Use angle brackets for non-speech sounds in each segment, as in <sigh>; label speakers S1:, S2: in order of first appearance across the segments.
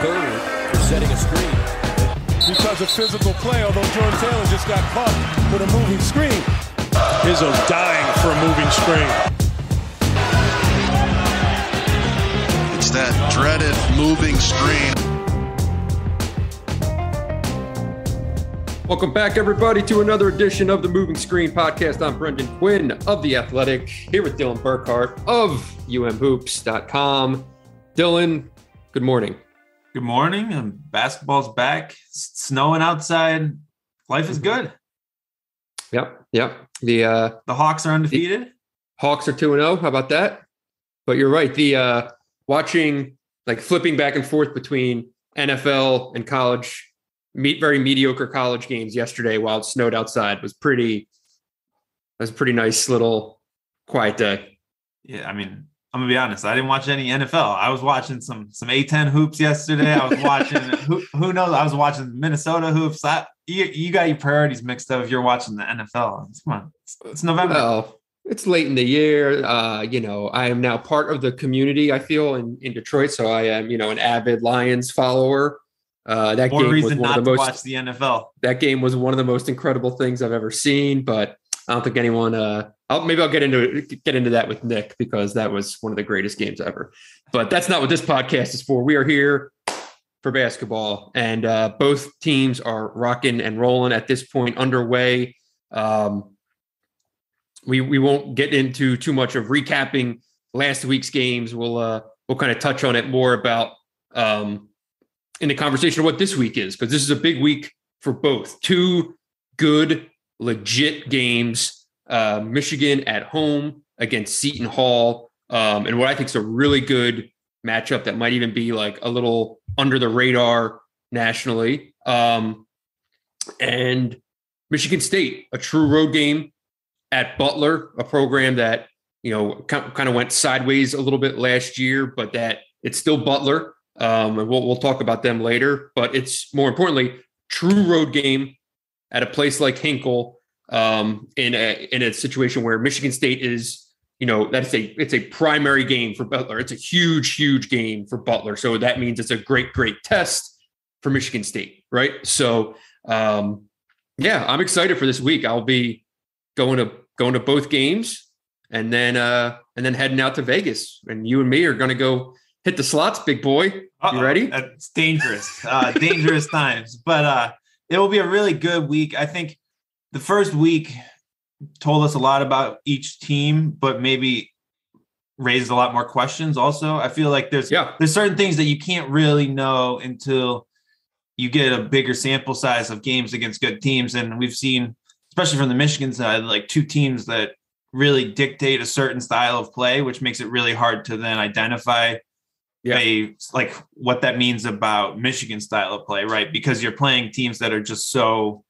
S1: third for setting a screen.
S2: Because of physical play, although Jordan Taylor just got caught with a moving screen. Izzo's dying for a moving screen.
S3: It's that dreaded moving screen.
S4: Welcome back, everybody, to another edition of the Moving Screen Podcast. I'm Brendan Quinn of The Athletic, here with Dylan Burkhart of umhoops.com. Dylan, good morning.
S5: Good morning. And basketball's back. It's snowing outside. Life is good.
S4: Yep, yep. The uh
S5: The Hawks are undefeated.
S4: Hawks are 2 0. How about that? But you're right. The uh watching like flipping back and forth between NFL and college meet very mediocre college games yesterday while it snowed outside was pretty was a pretty nice little quiet day.
S5: Yeah, I mean, I'm gonna be honest. I didn't watch any NFL. I was watching some some A10 hoops yesterday. I was watching <laughs> who who knows. I was watching Minnesota hoops. I, you you got your priorities mixed up if you're watching the NFL. Come on, it's, it's November.
S4: Well, it's late in the year. Uh, you know, I am now part of the community. I feel in in Detroit, so I am you know an avid Lions follower. Uh, that
S5: More
S4: game was one
S5: not
S4: of the
S5: to
S4: most
S5: watch the NFL.
S4: that game was one of the most incredible things I've ever seen. But I don't think anyone. Uh, I'll, maybe I'll get into get into that with Nick because that was one of the greatest games ever. But that's not what this podcast is for. We are here for basketball, and uh, both teams are rocking and rolling at this point, underway. Um, we we won't get into too much of recapping last week's games. We'll uh, we'll kind of touch on it more about um, in the conversation of what this week is because this is a big week for both. Two good, legit games. Uh, Michigan at home against Seton Hall, um, and what I think is a really good matchup that might even be like a little under the radar nationally. Um, and Michigan State, a true road game at Butler, a program that you know kind of went sideways a little bit last year, but that it's still Butler. Um, and we'll we'll talk about them later. But it's more importantly, true road game at a place like Hinkle um, in a in a situation where Michigan State is, you know, that's a it's a primary game for Butler. It's a huge, huge game for Butler. So that means it's a great, great test for Michigan State, right? So um, yeah, I'm excited for this week. I'll be going to going to both games and then uh and then heading out to Vegas. And you and me are gonna go hit the slots, big boy. You
S5: Uh-oh.
S4: ready?
S5: It's dangerous, uh, dangerous <laughs> times. But uh, it will be a really good week. I think the first week told us a lot about each team, but maybe raised a lot more questions. Also, I feel like there's
S4: Yeah.
S5: there's certain things that you can't really know until you get a bigger sample size of games against good teams, and we've seen, especially from the Michigan side, like two teams that really dictate a certain style of play, which makes it really hard to then identify
S4: Yeah.
S5: a like what that means about Michigan style of play, right? Because you're playing teams that are just so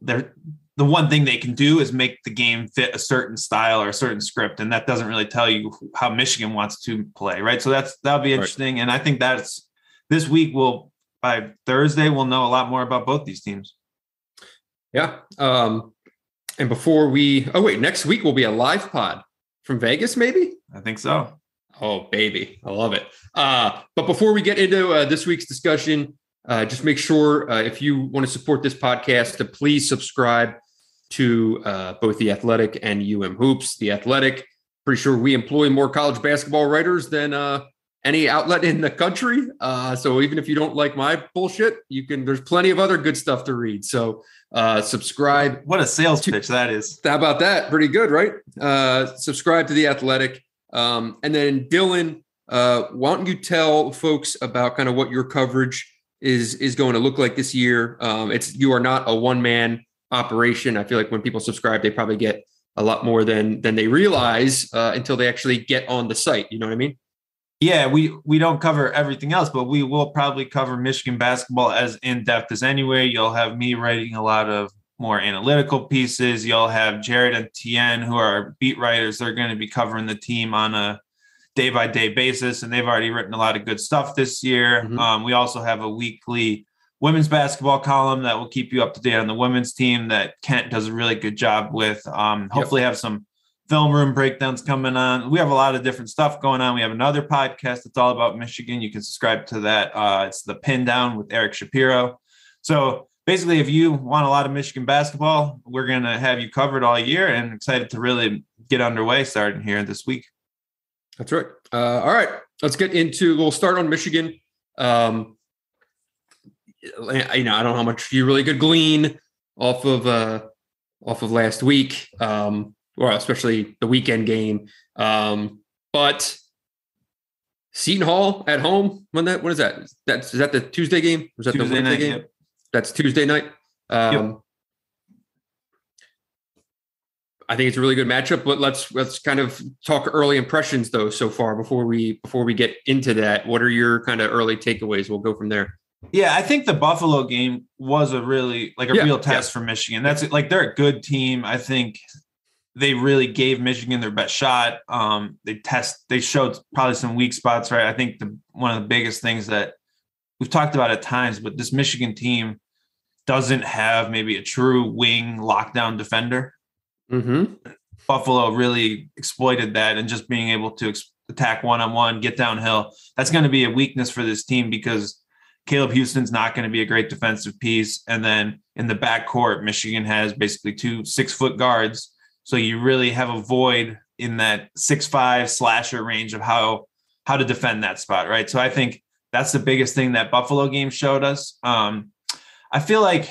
S5: they're the one thing they can do is make the game fit a certain style or a certain script, and that doesn't really tell you how Michigan wants to play, right? So that's that'll be interesting, and I think that's this week will by Thursday we'll know a lot more about both these teams.
S4: Yeah. Um, and before we oh wait, next week will be a live pod from Vegas, maybe?
S5: I think so.
S4: Oh, baby. I love it. Uh, but before we get into uh, this week's discussion, uh, just make sure uh, if you want to support this podcast to please subscribe to uh, both The Athletic and UM Hoops. The Athletic, pretty sure we employ more college basketball writers than uh, any outlet in the country. Uh, so even if you don't like my bullshit, you can, there's plenty of other good stuff to read. So uh, subscribe
S5: What a sales pitch that is.
S4: how about that? Pretty good, right? Uh, subscribe to the Athletic, um, and then Dylan, uh, why don't you tell folks about kind of what your coverage is is going to look like this year? Um, it's you are not a one man operation. I feel like when people subscribe, they probably get a lot more than than they realize uh, until they actually get on the site. You know what I mean?
S5: Yeah, we we don't cover everything else, but we will probably cover Michigan basketball as in depth as anywhere. You'll have me writing a lot of more analytical pieces. You'll have Jared and Tien, who are beat writers. They're going to be covering the team on a day by day basis, and they've already written a lot of good stuff this year.
S4: Mhm.
S5: Um, we also have a weekly women's basketball column that will keep you up to date on the women's team that Kent does a really good job with. Um, hopefully, have some film room breakdowns coming on. We have a lot of different stuff going on. We have another podcast that's all about Michigan. You can subscribe to that. Uh, it's the Pin Down with Eric Shapiro. So basically, if you want a lot of Michigan basketball, we're going to have you covered all year and excited to really get underway starting here this week.
S4: That's right. Uh, all right, let's get into. We'll start on Michigan. Um, you know, I don't know how much you really could glean off of uh, off of last week, um, or especially the weekend game. Um, but Seton Hall at home. When that? What is that? That's is that the Tuesday game? Was that
S5: Tuesday
S4: the Wednesday
S5: night,
S4: game?
S5: yep.
S4: That's Tuesday night. Um, I think it's a really good matchup. But let's let's kind of talk early impressions though so far before we before we get into that. What are your kind of early takeaways? We'll go from there.
S5: Yeah, I think the Buffalo game was a really like a
S4: Yeah,
S5: real test for Michigan. That's like they're a good team. I think they really gave Michigan their best shot. Um, they test they showed probably some weak spots, right? I think the one of the biggest things that we've talked about at times, but this Michigan team doesn't have maybe a true wing lockdown defender.
S4: Mm-hmm.
S5: Buffalo really exploited that and just being able to ex- attack one on one, get downhill. That's going to be a weakness for this team because Caleb Houston's not going to be a great defensive piece. And then in the backcourt, Michigan has basically two six foot guards. So you really have a void in that six five slasher range of how how to defend that spot, right? So I think that's the biggest thing that Buffalo game showed us. Um, I feel like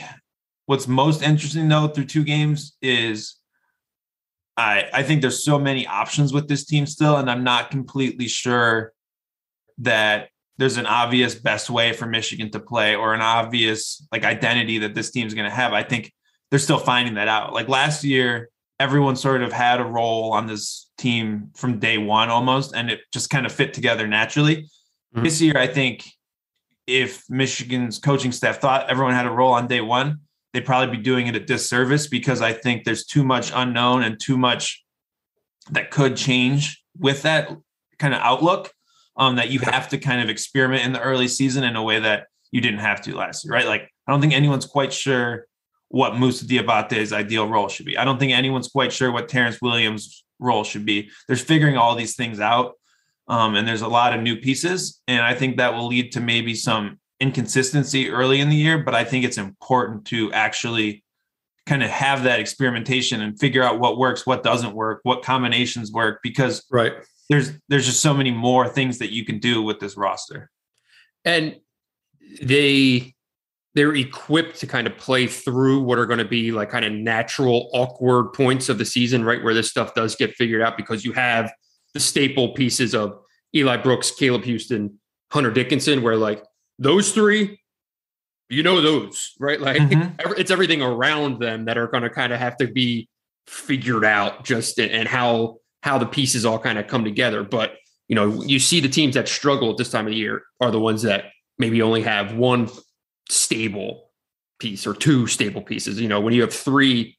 S5: what's most interesting though through two games is I I think there's so many options with this team still, and I'm not completely sure that there's an obvious best way for Michigan to play or an obvious like identity that this team's going to have. I think they're still finding that out. Like last year, everyone sort of had a role on this team from day one almost, and it just kind of fit together naturally.
S4: Mhm.
S5: This year, I think if Michigan's coaching staff thought everyone had a role on day one, they'd probably be doing it a disservice because I think there's too much unknown and too much that could change with that kind of outlook. Um, that you have to kind of experiment in the early season in a way that you didn't have to last year, right? Like I don't think anyone's quite sure what Musa Diabate's ideal role should be. I don't think anyone's quite sure what Terrence Williams' role should be. There's figuring all these things out. Um, and there's a lot of new pieces. And I think that will lead to maybe some inconsistency early in the year. But I think it's important to actually kind of have that experimentation and figure out what works, what doesn't work, what combinations work, because
S4: Right.
S5: there's there's just so many more things that you can do with this roster.
S4: and they they're equipped to kind of play through what are going to be like kind of natural awkward points of the season right where this stuff does get figured out because you have the staple pieces of Eli Brooks, Caleb Houston, Hunter Dickinson where like those three you know those right? Like <laughs>
S5: Mhm.
S4: it's everything around them that are going to kind of have to be figured out just in, and how how the pieces all kind of come together. But you know you see the teams that struggle at this time of the year are the ones that maybe only have one stable piece or two stable pieces. You know when you have three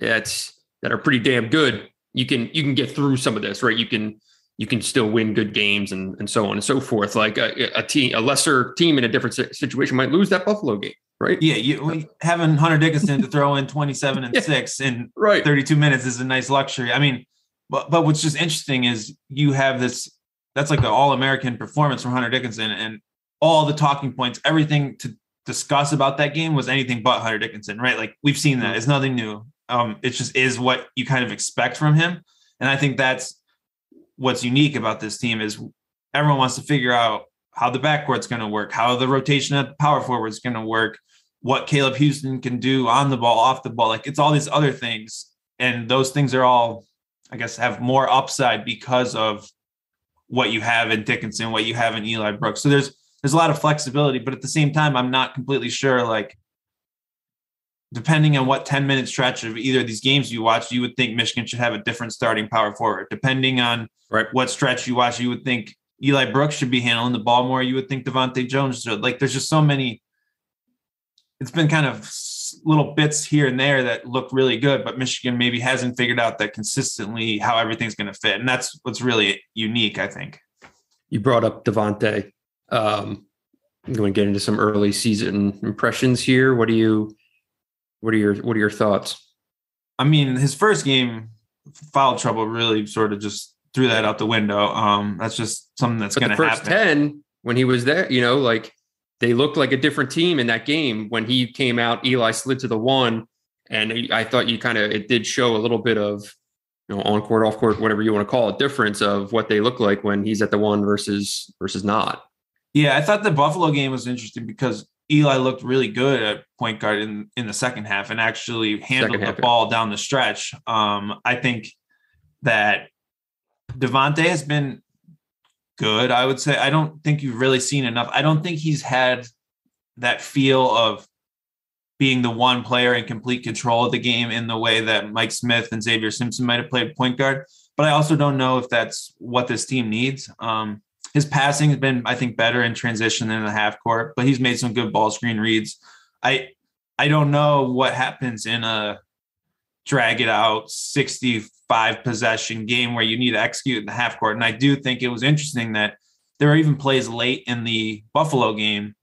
S4: that's that are pretty damn good you can you can get through some of this right? You can you can still win good games and, and so on and so forth like a, a team a lesser team in a different situation might lose that buffalo game right
S5: Yeah, you having Hunter Dickinson to throw in 27 and <laughs>
S4: Yeah.
S5: 6 in
S4: right
S5: 32 minutes is a nice luxury. I mean, but but what's just interesting is you have this that's like an all-American performance from Hunter Dickinson and all the talking points, everything to discuss about that game was anything but Hunter Dickinson, right? Like we've seen that. It's nothing new. Um, it just is what you kind of expect from him. And I think that's what's unique about this team is everyone wants to figure out how the backcourt's going to work, how the rotation at the power forward is going to work, what Caleb Houston can do on the ball, off the ball. Like it's all these other things. And those things are all, I guess, have more upside because of what you have in Dickinson, what you have in Eli Brooks. So there's there's a lot of flexibility, but at the same time, I'm not completely sure. Like, depending on what 10 minute stretch of either of these games you watch, you would think Michigan should have a different starting power forward. Depending on
S4: Right.
S5: what stretch you watch, you would think Eli Brooks should be handling the ball more. You would think Devontae Jones should. Like, there's just so many. It's been kind of little bits here and there that look really good, but Michigan maybe hasn't figured out that consistently how everything's going to fit, and that's what's really unique, I think.
S4: you brought up Devontae. Um, I'm going to get into some early season impressions here. What do you, what are your, what are your thoughts?
S5: I mean, his first game, foul trouble really sort of just threw that out the window. Um, that's just something that's going
S4: the
S5: to
S4: first
S5: happen.
S4: 10, when he was there, you know, like they looked like a different team in that game. When he came out, Eli slid to the one. And he- I thought you kind of, it did show a little bit of, you know, on court, off court, whatever you want to call it, difference of what they look like when he's at the one versus versus not.
S5: Yeah, I thought the Buffalo game was interesting because Eli looked really good at point guard in, in the second half and actually handled
S4: Second half,
S5: the
S4: yeah.
S5: ball down the stretch. Um, I think that Devonte has been good. I would say I don't think you've really seen enough. I don't think he's had that feel of being the one player in complete control of the game in the way that Mike Smith and Xavier Simpson might have played point guard. But I also don't know if that's what this team needs. Um, his passing has been, I think, better in transition than in the half court, but he's made some good ball screen reads. I I don't know what happens in a drag it out 65 possession game where you need to execute in the half court. And I do think it was interesting that there were even plays late in the Buffalo game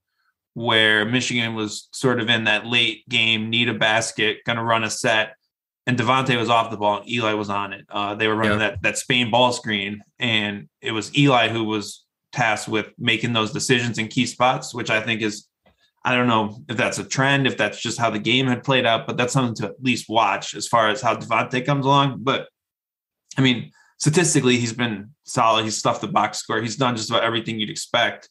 S5: where Michigan was sort of in that late game, need a basket, going to run a set, and Devontae was off the ball and Eli was on it. Uh, they were running
S4: Yeah.
S5: that that Spain ball screen, and it was Eli who was tasked with making those decisions in key spots, which I think is. I don't know if that's a trend, if that's just how the game had played out, but that's something to at least watch as far as how Devontae comes along. But I mean, statistically, he's been solid. He's stuffed the box score. He's done just about everything you'd expect.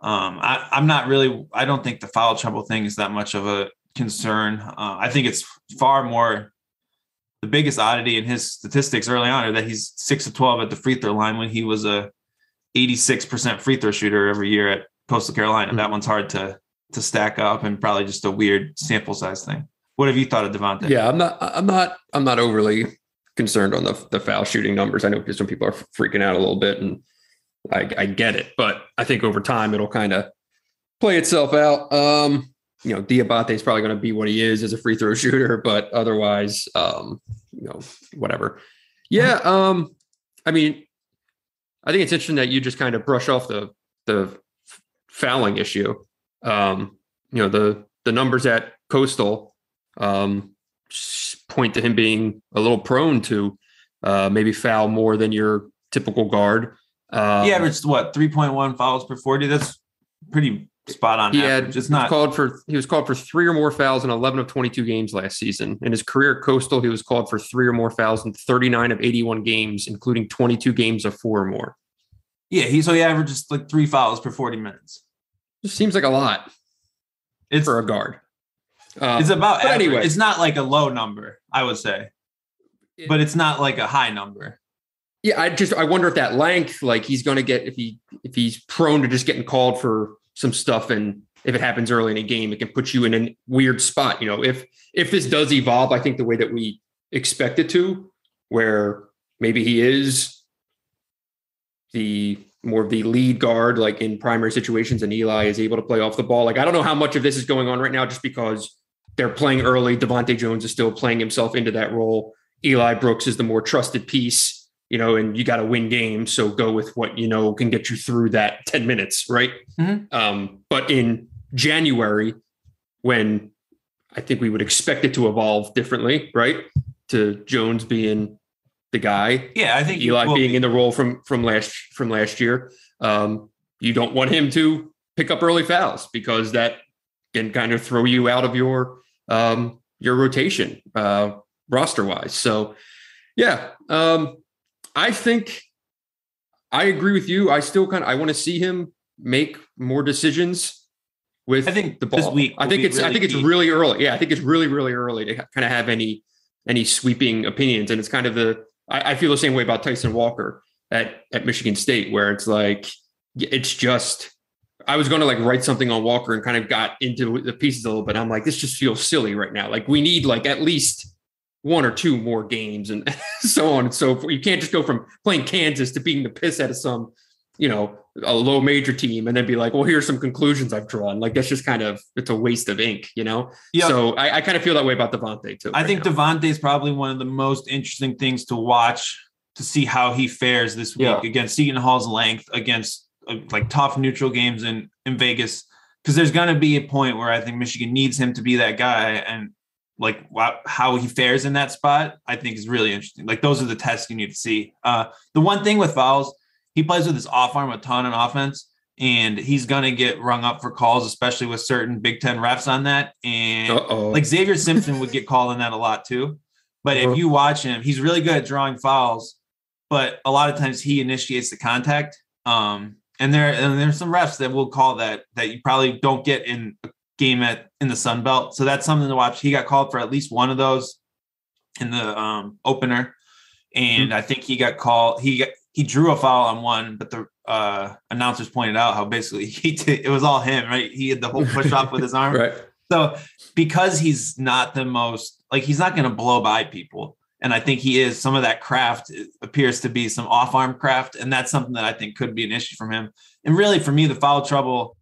S5: Um, I, I'm not really. I don't think the foul trouble thing is that much of a concern. Uh, I think it's far more. The biggest oddity in his statistics early on are that he's six to twelve at the free throw line when he was a 86% free throw shooter every year at Coastal Carolina. That one's hard to to stack up and probably just a weird sample size thing. What have you thought of Devontae?
S4: Yeah, I'm not. I'm not. I'm not overly concerned on the the foul shooting numbers. I know some people are freaking out a little bit, and I, I get it. But I think over time it'll kind of play itself out. Um, you know, Diabate is probably going to be what he is as a free throw shooter, but otherwise, um, you know, whatever. Yeah. Um, I mean, I think it's interesting that you just kind of brush off the the fouling issue. Um, you know, the the numbers at Coastal um, point to him being a little prone to uh, maybe foul more than your typical guard. Um,
S5: he averaged what 3.1 fouls per 40. That's pretty spot on.
S4: he had
S5: average.
S4: He was
S5: not.
S4: called for he was called for three or more fouls in 11 of 22 games last season. In his career at Coastal, he was called for three or more fouls in 39 of 81 games, including 22 games of four or more.
S5: Yeah, he so he averages like three fouls per 40 minutes.
S4: Just seems like a lot
S5: It's
S4: for a guard. Um,
S5: it's about
S4: anyway.
S5: It's not like a low number, I would say, but it's not like a high number.
S4: Yeah, I just I wonder if that length, like he's going to get if he if he's prone to just getting called for some stuff, and if it happens early in a game, it can put you in a weird spot. You know, if if this does evolve, I think the way that we expect it to, where maybe he is the more of the lead guard, like in primary situations, and Eli is able to play off the ball. Like I don't know how much of this is going on right now, just because they're playing early. Devonte Jones is still playing himself into that role. Eli Brooks is the more trusted piece you know, and you got to win games. So go with what you know can get you through that 10 minutes, right?
S5: Mhm.
S4: Um, but in January, when I think we would expect it to evolve differently, right? To Jones being the guy,
S5: Yeah, I think
S4: Eli
S5: well,
S4: being in the role from from last from last year. Um, you don't want him to pick up early fouls because that can kind of throw you out of your um, your rotation uh, roster wise. So yeah, um, I think I agree with you. I still kind of I want to see him make more decisions with
S5: I think
S4: the
S5: this
S4: ball.
S5: week
S4: I think it's I think it's
S5: key.
S4: really early. Yeah, I think it's really really early to kind of have any any sweeping opinions, and it's kind of the I, I feel the same way about Tyson Walker at at Michigan State, where it's like it's just I was going to like write something on Walker and kind of got into the pieces a little bit. I'm like, this just feels silly right now. Like we need like at least one or two more games and <laughs> so on and so forth. You can't just go from playing Kansas to being the piss out of some, you know, a low major team and then be like, well, here's some conclusions I've drawn. Like that's just kind of it's a waste of ink, you know.
S5: Yeah.
S4: So I, I kind of feel that way about Devontae too.
S5: I
S4: right
S5: think. Devontae is probably one of the most interesting things to watch to see how he fares this week
S4: Yeah.
S5: against Seton Hall's length, against uh, like tough neutral games in, in Vegas. Because there's going to be a point where I think Michigan needs him to be that guy. And like how he fares in that spot, I think is really interesting. Like those are the tests you need to see. Uh, the one thing with fouls, he plays with his off arm a ton on offense, and he's gonna get rung up for calls, especially with certain Big Ten refs on that. And
S4: Uh-oh.
S5: like Xavier Simpson would get called on that a lot too. But
S4: Uh-huh.
S5: if you watch him, he's really good at drawing fouls, but a lot of times he initiates the contact. Um, and there and there's some refs that will call that that you probably don't get in a game at in the Sun Belt. So that's something to watch. He got called for at least one of those in the um, opener, and I think he got called. He got he drew a foul on one, but the uh, announcers pointed out how basically <laughs> he did, it was all him, right? He had the whole push off with his <laughs> arm.
S4: right.
S5: So because he's not the most like he's not going to blow by people, and I think he is some of that craft appears to be some off arm craft, and that's something that I think could be an issue from him. And really, for me, the foul trouble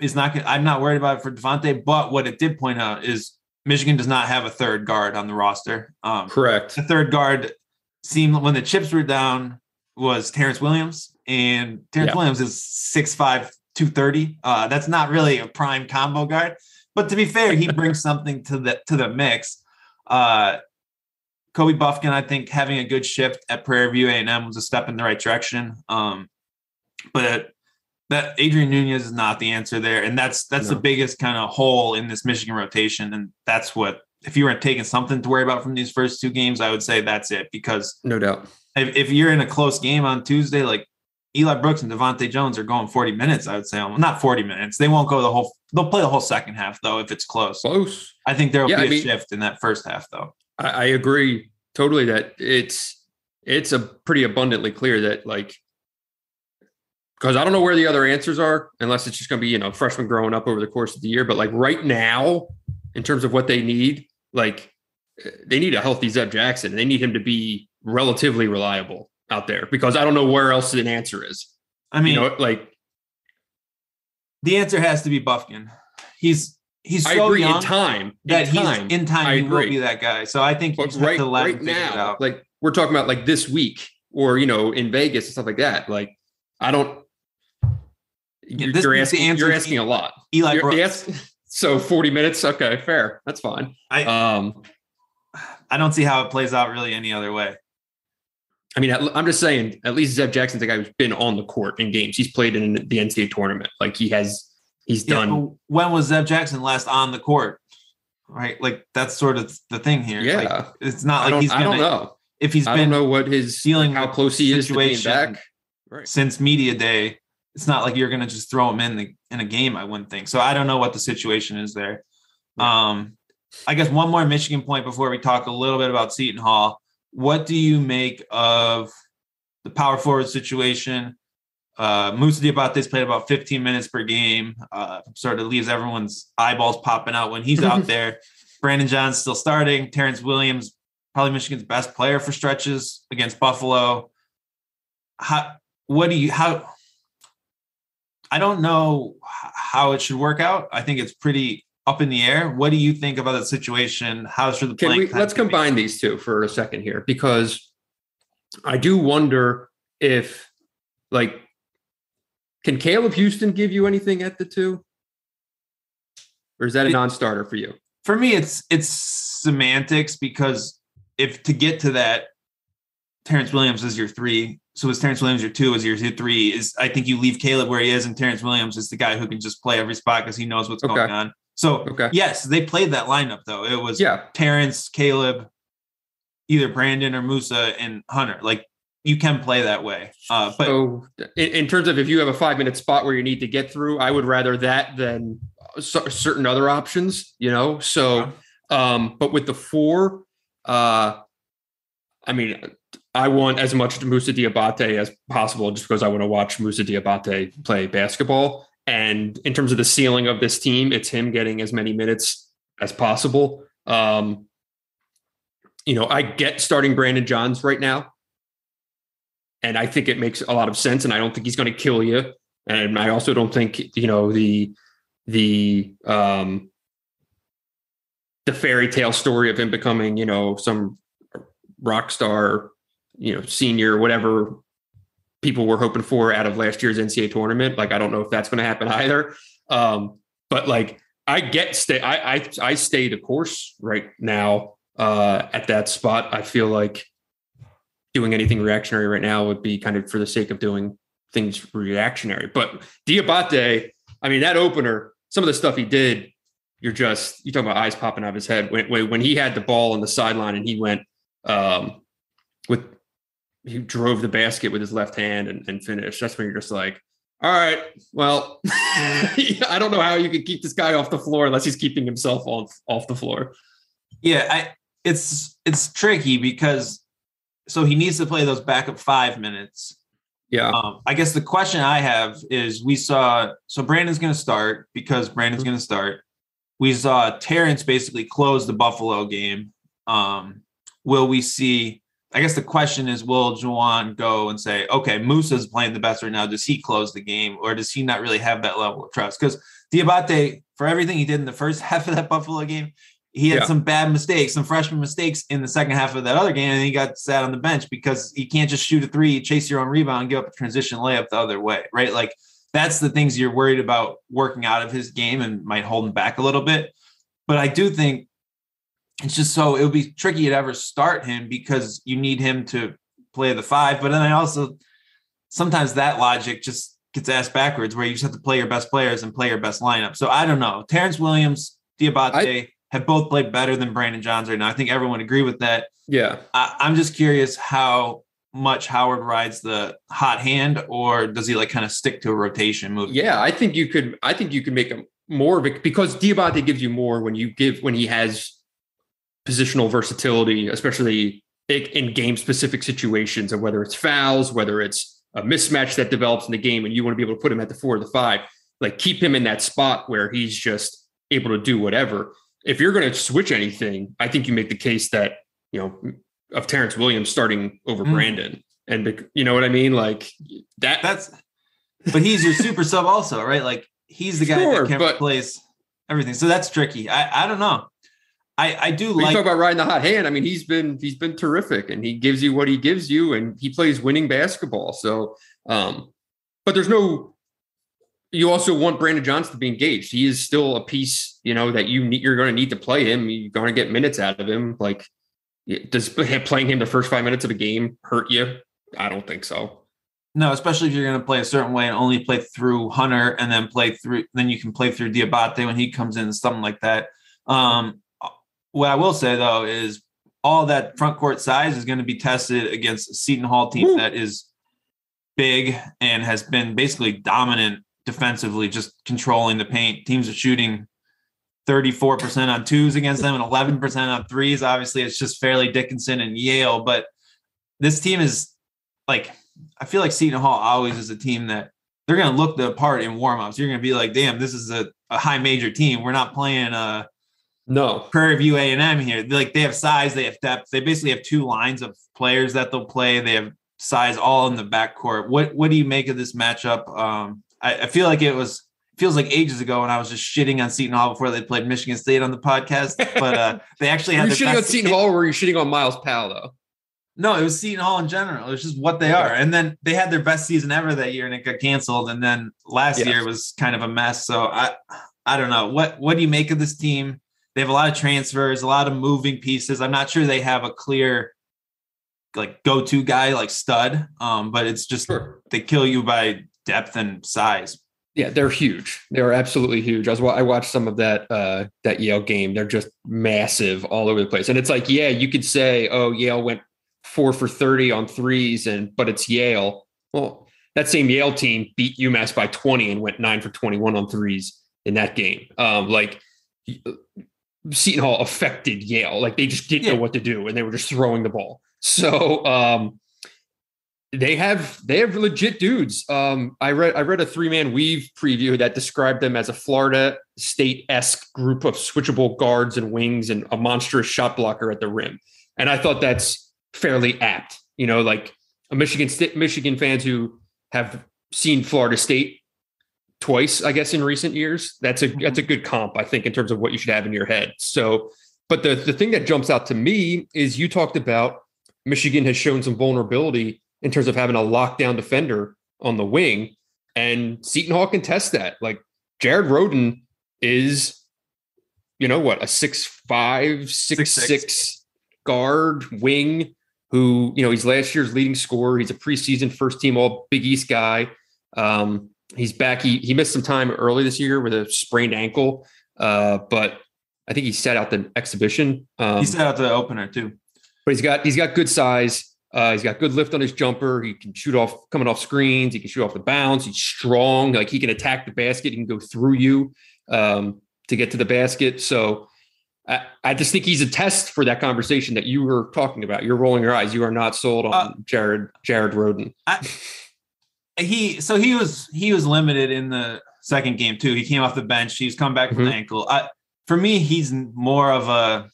S5: is not. I'm not worried about it for Devontae, but what it did point out is Michigan does not have a third guard on the roster. Um,
S4: Correct.
S5: the third guard seemed when the chips were down was Terrence Williams, and Terrence
S4: Yeah.
S5: Williams is 6'5, 230. Uh, that's not really a prime combo guard. But to be fair, he <laughs> brings something to the to the mix. Uh, Kobe Bufkin, I think, having a good shift at Prairie View A&M was a step in the right direction. Um, but that Adrien Nunez is not the answer there, and that's that's the biggest kind of hole in this Michigan rotation, and that's what if you were taking something to worry about from these first two games, I would say that's it. Because
S4: No doubt.
S5: if, if you're in a close game on Tuesday, like Eli Brooks and Devontae Jones are going 40 minutes, I would say almost not 40 minutes. They won't go the whole. They'll play the whole second half though if it's close.
S4: Close.
S5: I think there will
S4: Yeah,
S5: be
S4: I
S5: a
S4: mean-
S5: shift in that first half though.
S4: I, I agree totally that it's it's a pretty abundantly clear that like because I don't know where the other answers are unless it's just going to be you know freshmen growing up over the course of the year. But like right now, in terms of what they need, like they need a healthy Zeb Jackson. They need him to be relatively reliable out there because I don't know where else an answer is.
S5: I mean,
S4: you know, like
S5: the answer has to be Bufkin. He's he's
S4: I
S5: so
S4: agree
S5: young
S4: in time.
S5: that
S4: in time,
S5: he's in time
S4: I
S5: he will be that guy. So I think
S4: but right, right
S5: him figure it
S4: now, like we're talking about like this week or you know in Vegas and stuff like that. Like I don't. You're,
S5: this
S4: you're
S5: is the
S4: asking.
S5: answer
S4: You're
S5: to
S4: asking a lot.
S5: Eli
S4: You're-
S5: Brooks.
S4: yes. So 40 minutes. Okay, fair. That's fine.
S5: I
S4: Um,
S5: I don't see how it plays out really any other way.
S4: I mean, I'm just saying. At least Zeb Jackson's a guy who's been on the court in games. He's played in the NCAA tournament. Like he has. He's
S5: Yeah,
S4: done.
S5: but when was Zeb Jackson last on the court? Right, like that's sort of the thing here.
S4: Yeah.
S5: Like, it's not like
S4: don't.
S5: he's
S4: I
S5: gonna,
S4: don't know.
S5: if he's
S4: I
S5: been
S4: don't know what his
S5: dealing
S4: how close he is to being back. Right.
S5: since media day. It's not like you're gonna just throw him in the in a game. I wouldn't think so. I don't know what the situation is there. Um, I guess one more Michigan point before we talk a little bit about Seton Hall. What do you make of the power forward situation? Uh, Musa Diabate's played about 15 minutes per game. Uh, sort of leaves everyone's eyeballs popping out when he's out <laughs> there. Brandon John's still starting. Terrence Williams, probably Michigan's best player for stretches against Buffalo. How? What do you? How? I don't know how it should work out. I think it's pretty up in the air. What do you think about that situation? How should the playing
S4: we let's
S5: be?
S4: combine these two for a second here because I do wonder if like can Caleb Houston give you anything at the two? Or is that a
S5: It-
S4: non-starter for you?
S5: for me it's it's semantics because if to get to that Terrence Williams is your three. So is Terrence Williams your two? Is your three? Is I think you leave Caleb where he is, and Terrence Williams is the guy who can just play every spot because he knows what's
S4: Okay.
S5: going on. So
S4: Okay.
S5: yes, they played that lineup though. It was
S4: Yeah.
S5: Terrence, Caleb, either Brandon or Musa and Hunter. Like you can play that way. Uh, but
S4: so in, in terms of if you have a five minute spot where you need to get through, I would rather that than cer- certain other options, you know? So, um, but with the four, uh, I mean, I want as much Musa Diabate as possible just because I want to watch Musa Diabate play basketball. And in terms of the ceiling of this team, it's him getting as many minutes as possible. Um, you know, I get starting Brandon Johns right now. And I think it makes a lot of sense. And I don't think he's going to kill you. And I also don't think, you know, the the um the fairy tale story of him becoming, you know, some rock star, you know, senior, whatever people were hoping for out of last year's NCAA tournament. Like, I don't know if that's going to happen either. Um, but like, I get stay. I I I stay the course right now uh, at that spot. I feel like doing anything reactionary right now would be kind of for the sake of doing things reactionary. But Diabate, I mean, that opener, some of the stuff he did, you're just you talking about eyes popping out of his head when when, when he had the ball on the sideline and he went um, with he drove the basket with his left hand and, and finished. That's when you're just like, all right, well, <laughs> I don't know how you could keep this guy off the floor unless he's keeping himself off off the floor.
S5: Yeah, I it's it's tricky because so he needs to play those backup five minutes.
S4: Yeah.
S5: Um, I guess the question I have is we saw so Brandon's going to start because Brandon's going to start. We saw Terrence basically close the Buffalo game. Um, will we see? I guess the question is, will Juwan go and say, okay, Musa's playing the best right now. Does he close the game or does he not really have that level of trust? Because Diabate, for everything he did in the first <laughs> half of that Buffalo game, he had
S4: Yeah.
S5: some bad mistakes, some freshman mistakes in the second half of that other game, and he got sat on the bench because you can't just shoot a three, chase your own rebound, give up a transition layup the other way, right? Like that's the things you're worried about working out of his game and might hold him back a little bit. But I do think it's just so it would be tricky to ever start him because you need him to play the five. But then I also sometimes that logic just gets asked backwards where you just have to play your best players and play your best lineup. So I don't know. Terrence Williams, Diabate
S4: I-
S5: have both played better than Brandon Johns right now. I think everyone would agree with that.
S4: Yeah.
S5: I, I'm just curious how much Howard rides the hot hand, or does he like kind of stick to a rotation move?
S4: Yeah. I think you could, I think you could make him more of it because Diabate gives you more when you give, when he has positional versatility, especially in- game specific situations of whether it's fouls, whether it's a mismatch that develops in the game and you want to be able to put him at the four or the five, like keep him in that spot where he's just able to do whatever. If you're going to switch anything, I think you make the case that, you know, of Terrence Williams starting over
S5: Mm.
S4: Brandon. And you know what I mean? Like that.
S5: That's, but he's your super sub also, right? Like he's the guy
S4: Sure,
S5: that can
S4: but-
S5: replace everything. So that's tricky. I I don't know. I I do
S4: When you talk about riding the hot hand. I mean, he's been he's been terrific, and he gives you what he gives you, and he plays winning basketball. So, um, but there's no. You also want Brandon Johnson to be engaged. He is still a piece, you know, that you need. You're going to need to play him. You're going to get minutes out of him. Like, does playing him the first five minutes of a game hurt you? I don't think so.
S5: No, especially if you're going to play a certain way and only play through Hunter and then play through, then you can play through Diabate when he comes in, and something like that. Um, what I will say though is all that front court size is going to be tested against a Seton Hall team
S4: Woo.
S5: that is big and has been basically dominant defensively, just controlling the paint. Teams are shooting 34% on twos against them and 11% on threes. Obviously, it's just Fairleigh Dickinson and Yale, but this team is like I feel like Seton Hall always is a team that they're going to look the part in warmups. You're going to be like, damn, this is a, a high major team. We're not playing uh,
S4: No,
S5: Prairie View A and M here. Like they have size, they have depth. They basically have two lines of players that they'll play. They have size all in the backcourt. What what do you make of this matchup? Um, I, I feel like it was feels like ages ago when I was just shitting on Seton Hall before they played Michigan State on the podcast. But uh, <laughs> they actually had
S4: you shitting on Seton Hall, or were you shitting on Myles Powell though?
S5: No, it was Seton Hall in general. It's just what they
S4: Okay.
S5: are. And then they had their best season ever that year and it got canceled. And then last year was kind of a mess. So I I don't know. What what do you make of this team? They have a lot of transfers, a lot of moving pieces. I'm not sure they have a clear like go-to guy like stud. Um, but it's just
S4: Sure.
S5: they kill you by depth and size.
S4: Yeah, they're huge. They're absolutely huge. I was I watched some of that uh that Yale game. They're just massive all over the place. And it's like, yeah, you could say, oh, Yale went four for 30 on threes, and but it's Yale. Well, that same Yale team beat UMass by 20 and went nine for 21 on threes in that game. Um, like Seton Hall affected Yale. Like they just didn't
S5: Yeah.
S4: know what to do and they were just throwing the ball. So um they have they have legit dudes. Um, I read I read a three man weave preview that described them as a Florida State esque group of switchable guards and wings and a monstrous shot blocker at the rim, and I thought that's fairly apt. You know, like a Michigan State Michigan fans who have seen Florida State twice, I guess, in recent years. That's a that's a good comp, I think, in terms of what you should have in your head. So, but the the thing that jumps out to me is you talked about Michigan has shown some vulnerability in terms of having a lockdown defender on the wing. And Seton Hall can test that. Like Jared Rhoden is you know what, a six five, six
S5: Six,
S4: six,
S5: six.
S4: guard wing who, you know, he's last year's leading scorer. He's a preseason first team all Big East guy. Um, he's back. He he missed some time early this year with a sprained ankle. Uh, but I think he sat out the exhibition. Um,
S5: he sat out the opener too.
S4: but he's got he's got good size. Uh, he's got good lift on his jumper. He can shoot off coming off screens. He can shoot off the bounce. He's strong. Like he can attack the basket. He can go through you um, to get to the basket. So I, I just think he's a test for that conversation that you were talking about. You're rolling your eyes. You are not sold on
S5: Uh,
S4: Jared Jared Rhoden.
S5: I, <laughs> he so he was he was limited in the second game too. He came off the bench. He's come back from
S4: Mhm.
S5: the ankle. I, for me, he's more of a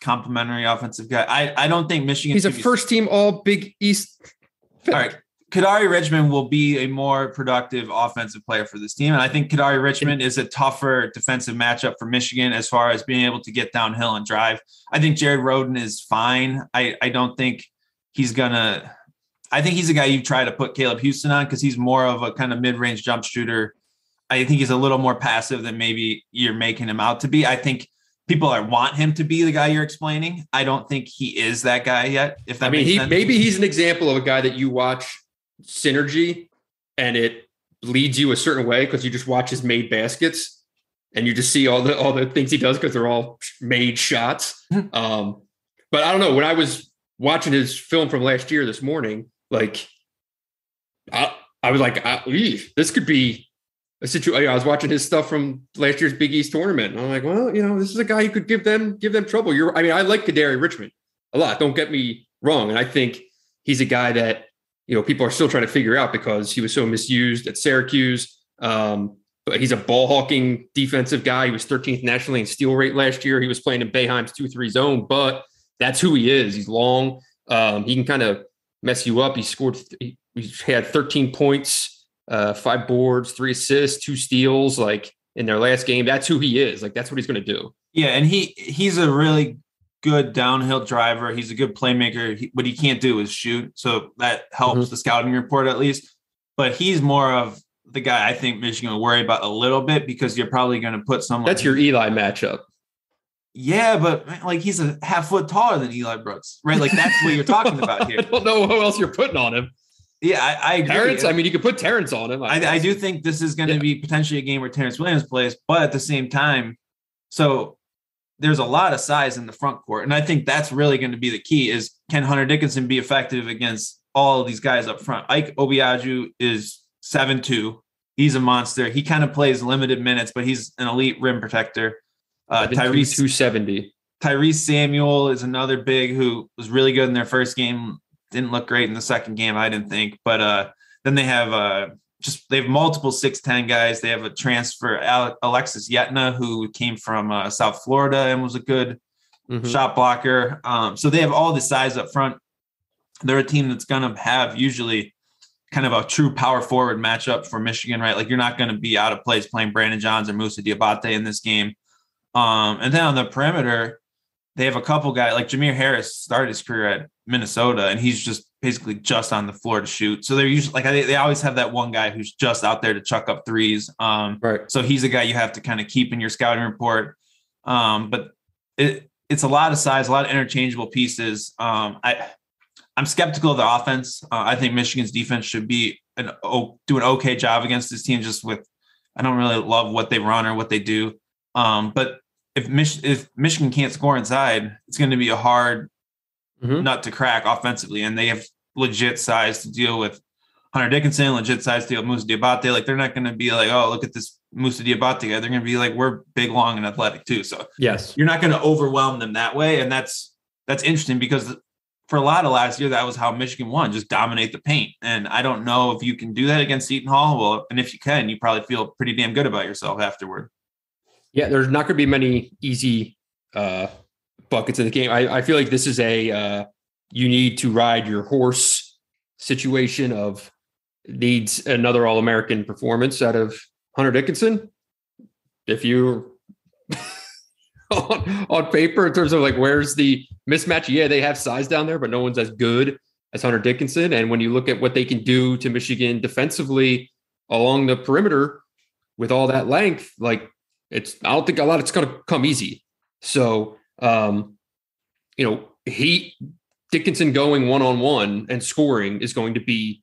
S5: complimentary offensive guy. I, I don't think Michigan.
S4: He's a first team All Big East.
S5: All right. Kadary Richmond will be a more productive offensive player for this team. And I think Kadary Richmond is a tougher defensive matchup for Michigan as far as being able to get downhill and drive. I think Jared Rhoden is fine. I, I don't think he's going to, I think he's a guy you try to put Caleb Houston on because he's more of a kind of mid range jump shooter. I think he's a little more passive than maybe you're making him out to be. I think people are want him to be the guy you're explaining. I don't think he is that guy yet. If that
S4: I mean,
S5: makes
S4: he
S5: sense.
S4: maybe he's an example of a guy that you watch synergy and it leads you a certain way because you just watch his made baskets and you just see all the all the things he does because they're all made shots. um, but I don't know. When I was watching his film from last year this morning, like I, I was like, I, this could be a situation. I was watching his stuff from last year's Big East tournament, and I'm like, well, you know, this is a guy who could give them give them trouble. You're, I mean, I like Kadary Richmond a lot. Don't get me wrong, and I think he's a guy that you know people are still trying to figure out because he was so misused at Syracuse. Um, but he's a ball hawking defensive guy. He was 13th nationally in steal rate last year. He was playing in Boeheim's 2 3 zone, but that's who he is. He's long. Um, he can kind of mess you up. He scored, he, he had 13 points, uh, five boards, three assists, two steals, like in their last game. That's who he is. Like, that's what he's going to do.
S5: Yeah, and he he's a really good downhill driver. He's a good playmaker. He, what he can't do is shoot, so that helps
S4: Mhm.
S5: the scouting report at least. But he's more of the guy I think Michigan will worry about a little bit because you're probably going to put someone.
S4: That's your Eli matchup.
S5: Yeah, but man, like he's a half foot taller than Eli Brooks, right? Like that's what you're talking about <laughs> here.
S4: I don't know who else you're putting on him.
S5: Yeah, I, I agree.
S4: Terrence, I mean, you could put Terrence on him.
S5: I, I
S4: guess.
S5: do think this is going to
S4: Yeah.
S5: be potentially a game where Terrence Williams plays, but at the same time, so there's a lot of size in the front court, and I think that's really going to be the key: is can Hunter Dickinson be effective against all of these guys up front? Ike Obiagu is seven two. He's a monster. He kind of plays limited minutes, but he's an elite rim protector. Uh, Tyrese
S4: 270.
S5: Tyrese Samuel is another big who was really good in their first game. Didn't look great in the second game, I didn't think. But uh, then they have uh, just they have multiple six ten guys. They have a transfer Alexis Yetna who came from uh, South Florida and was a good
S4: Mhm.
S5: shot blocker. Um, so they have all the size up front. They're a team that's going to have usually kind of a true power forward matchup for Michigan, right? Like you're not going to be out of place playing Brandon Johns or Musa Diabate in this game. Um, and then on the perimeter, they have a couple guys like Jamir Harris started his career at Minnesota, and he's just basically just on the floor to shoot. So they're usually like they, they always have that one guy who's just out there to chuck up threes. Um,
S4: Right.
S5: so he's a guy you have to kind of keep in your scouting report. Um, but it it's a lot of size, a lot of interchangeable pieces. Um, I I'm skeptical of the offense. Uh, I think Michigan's defense should be an oh, do an okay job against this team. Just with I don't really love what they run or what they do. Um, but if Mich- if Michigan can't score inside, it's going to be a hard
S4: Mhm.
S5: nut to crack offensively, and they have legit size to deal with Hunter Dickinson, legit size to deal with Musa Diabate. Like they're not going to be like, oh, look at this Musa Diabate guy. They're going to be like, we're big, long, and athletic too. So
S4: Yes.
S5: you're not going to overwhelm them that way, and that's that's interesting because for a lot of last year, that was how Michigan won, just dominate the paint. And I don't know if you can do that against Seton Hall. Well, and if you can, you probably feel pretty damn good about yourself afterward.
S4: Yeah, there's not going to be many easy uh, buckets in the game. I, I feel like this is a uh, you need to ride your horse situation of needs another All American performance out of Hunter Dickinson. If you <laughs> on, on paper, in terms of like where's the mismatch, yeah, they have size down there, but no one's as good as Hunter Dickinson. And when you look at what they can do to Michigan defensively along the perimeter with all that length, like it's I don't think a lot it's going to come easy. So, um, you know, he Dickinson going one on one and scoring is going to be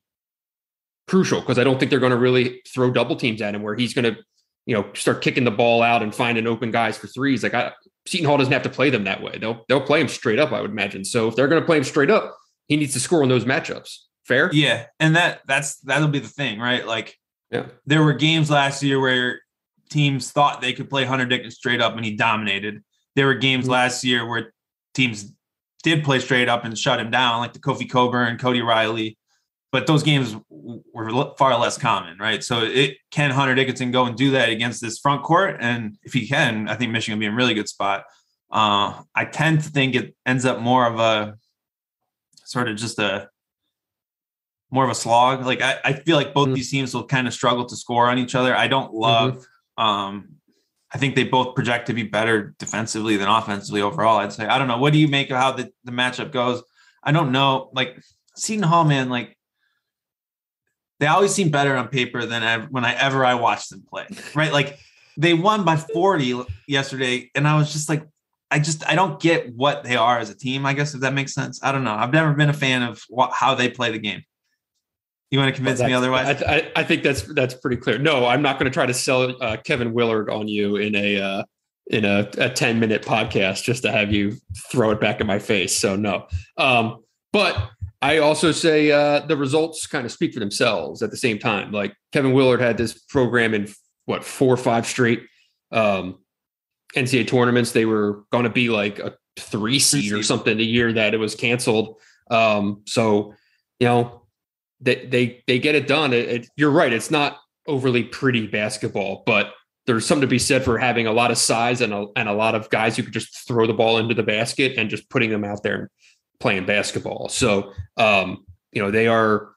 S4: crucial because I don't think they're going to really throw double teams at him where he's going to, you know, start kicking the ball out and finding open guys for threes. Like I, Seton Hall doesn't have to play them that way. They'll they'll play him straight up. I would imagine. So if they're going to play him straight up, he needs to score in those matchups. Fair.
S5: Yeah, and that that's that'll be the thing, right? Like,
S4: yeah,
S5: there were games last year where teams thought they could play Hunter Dickinson straight up and he dominated. There were games mm-hmm. last year where teams did play straight up and shut him down, like the Kofi Cockburn, Cody Riley. But those games were far less common, right? So it can Hunter Dickinson go and do that against this front court, and if he can, I think Michigan will be in a really good spot. Uh, I tend to think it ends up more of a sort of just a more of a slog. Like I, I feel like both mm-hmm. these teams will kind of struggle to score on each other. I don't mm-hmm. love. Mm-hmm. Um, I think they both project to be better defensively than offensively overall. I'd say. I don't know. What do you make of how the, the matchup goes? I don't know. Like Seton Hall, man. Like they always seem better on paper than I, when I ever I watch them play. Right? Like they won by forty yesterday, and I was just like, I just I don't get what they are as a team. I guess if that makes sense. I don't know. I've never been a fan of what, how they play the game. You want to convince well, me otherwise?
S4: I, I, I, think that's that's pretty clear. No, I'm not going to try to sell uh, Kevin Willard on you in a uh, in a, a 10 minute podcast just to have you throw it back in my face. So no. Um, but I also say uh, the results kind of speak for themselves at the same time. Like Kevin Willard had this program in what four or five straight um, NCAA tournaments. They were going to be like a three seed or something the year that it was canceled. Um, so, you know, they they they get it done. It, it, you're right. It's not overly pretty basketball, but there's something to be said for having a lot of size and a, and a lot of guys who could just throw the ball into the basket and just putting them out there and playing basketball. So, um, you know, they are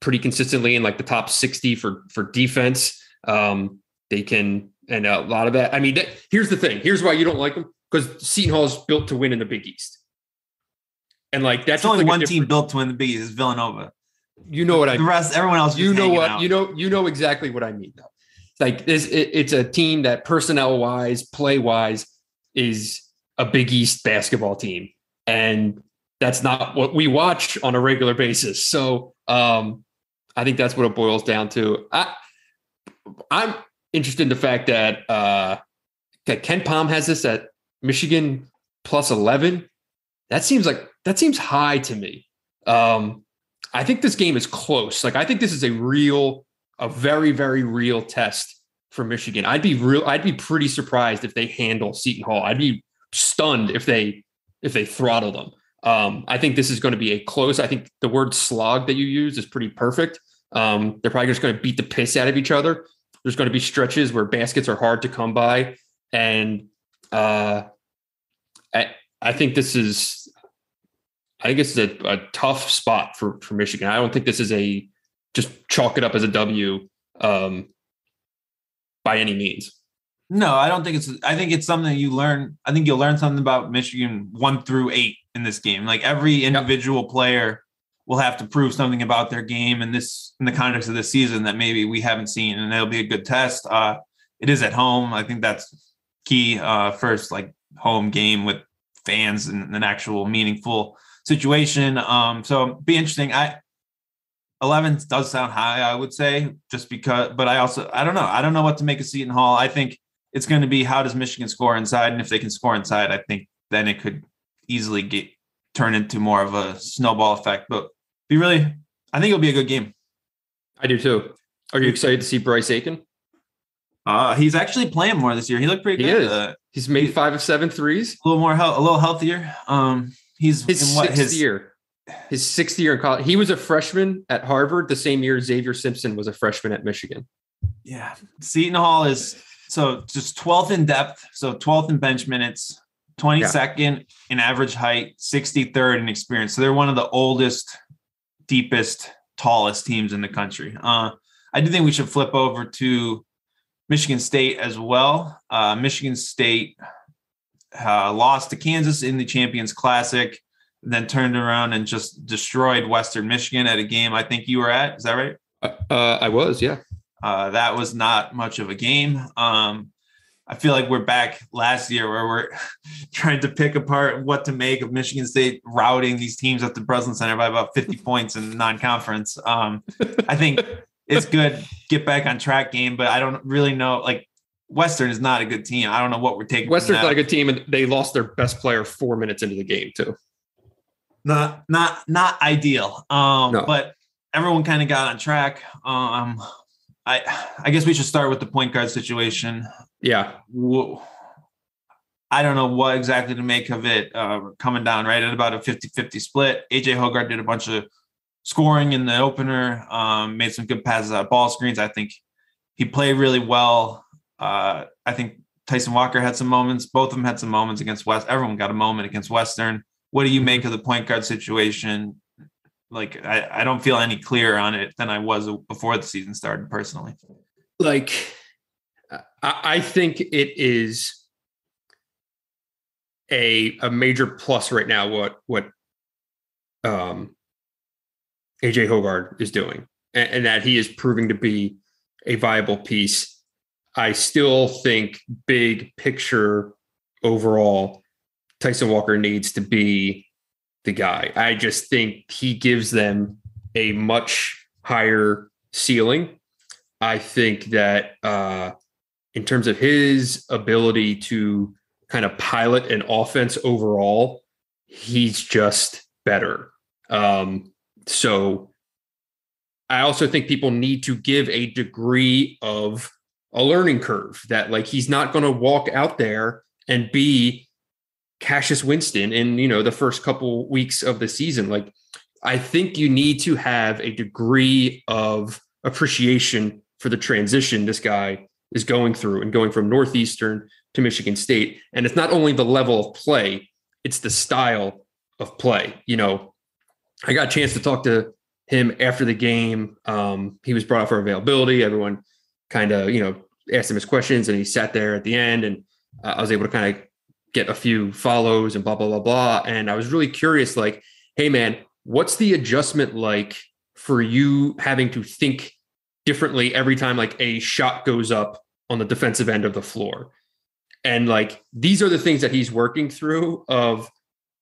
S4: pretty consistently in like the top 60 for for defense. Um, they can and a lot of that. I mean, that, here's the thing. Here's why you don't like them because Seton Hall is built to win in the Big East, and like that's
S5: only like one team built to win the Big East is Villanova.
S4: You know what I?
S5: The rest, everyone else.
S4: You know what?
S5: Out.
S4: You know. You know exactly what I mean. Though, like this, it, it's a team that personnel wise, play wise, is a Big East basketball team, and that's not what we watch on a regular basis. So, um, I think that's what it boils down to. I, I'm interested in the fact that uh, that Pom has this at Michigan plus 11. That seems like that seems high to me. Um, I think this game is close. Like I think this is a real, a very, very real test for Michigan. I'd be real. I'd be pretty surprised if they handle Seton Hall. I'd be stunned if they if they throttle them. Um, I think this is going to be a close. I think the word slog that you use is pretty perfect. Um, they're probably just going to beat the piss out of each other. There's going to be stretches where baskets are hard to come by, and uh, I, I think this is, I think it's a, a tough spot for for Michigan. I don't think this is a just chalk it up as a W um, by any means.
S5: No, I don't think it's. I think it's something you learn. I think you'll learn something about Michigan one through eight in this game. Like every individual yep. player will have to prove something about their game in this in the context of this season that maybe we haven't seen, and it'll be a good test. Uh, it is at home. I think that's key. Uh, first, like home game with fans and an actual meaningful situation. Um, so be interesting. I 11 does sound high, I would say, just because. But I also I don't know. I don't know what to make of Seton Hall. I think it's going to be how does Michigan score inside, and if they can score inside, I think then it could easily get turn into more of a snowball effect. But be really, I think it'll be a good game.
S4: I do too. Are you excited to see Bryce Aiken?
S5: Uh, he's actually playing more this year. He looked pretty
S4: he
S5: good.
S4: Is. Uh, he's made five of seven threes.
S5: A little more, a little healthier. Um, he's
S4: his what, sixth his, year. His sixth year in college. He was a freshman at Harvard the same year Xavier Simpson was a freshman at Michigan.
S5: Yeah, Seton Hall is so just 12th in depth, so 12th in bench minutes, 22nd yeah. in average height, 63rd in experience. So they're one of the oldest deepest, tallest teams in the country. Uh, I do think we should flip over to Michigan State as well. Uh, Michigan State uh, lost to Kansas in the Champions Classic, then turned around and just destroyed Western Michigan at a game I think you were at. Is that right?
S4: Uh, uh I was, yeah.
S5: Uh, that was not much of a game. Um, I feel like we're back last year where we're <laughs> trying to pick apart what to make of Michigan State routing these teams at the Breslin Center by about 50 <laughs> points in non-conference. Um, I think it's good get back on track game, but I don't really know. Like Western is not a good team. I don't know what we're taking.
S4: Western's not a good team, and they lost their best player four minutes into the game too.
S5: Not not not ideal. Um,
S4: No.
S5: but everyone kind of got on track. Um, I I guess we should start with the point guard situation.
S4: Yeah,
S5: Whoa. I don't know what exactly to make of it uh, coming down right at about a 50 50 split. AJ Hoggard did a bunch of scoring in the opener, um, made some good passes out of ball screens. I think he played really well. Uh, I think Tyson Walker had some moments. Both of them had some moments against West. Everyone got a moment against Western. What do you make of the point guard situation? Like, I, I don't feel any clearer on it than I was before the season started personally.
S4: like I, think it is a a major plus right now. What what um AJ Hoggard is doing, and, and that he is proving to be a viable piece. I still think big picture overall, Tyson Walker needs to be the guy. I just think he gives them a much higher ceiling. I think that uh, in terms of his ability to kind of pilot an offense overall, he's just better. Um, so I also think people need to give a degree of a learning curve that like he's not going to walk out there and be Cassius Winston in you know the first couple weeks of the season. Like I think you need to have a degree of appreciation for the transition this guy is going through and going from Northeastern to Michigan State. And it's not only the level of play, it's the style of play. You know, I got a chance to talk to him after the game. Um, he was brought up for availability. Everyone kind of, you know, asked him his questions and he sat there at the end and uh, I was able to kind of get a few follows and blah, blah, blah, blah. And I was really curious, like, hey, man, what's the adjustment like for you having to think differently every time like a shot goes up on the defensive end of the floor? And like, these are the things that he's working through of,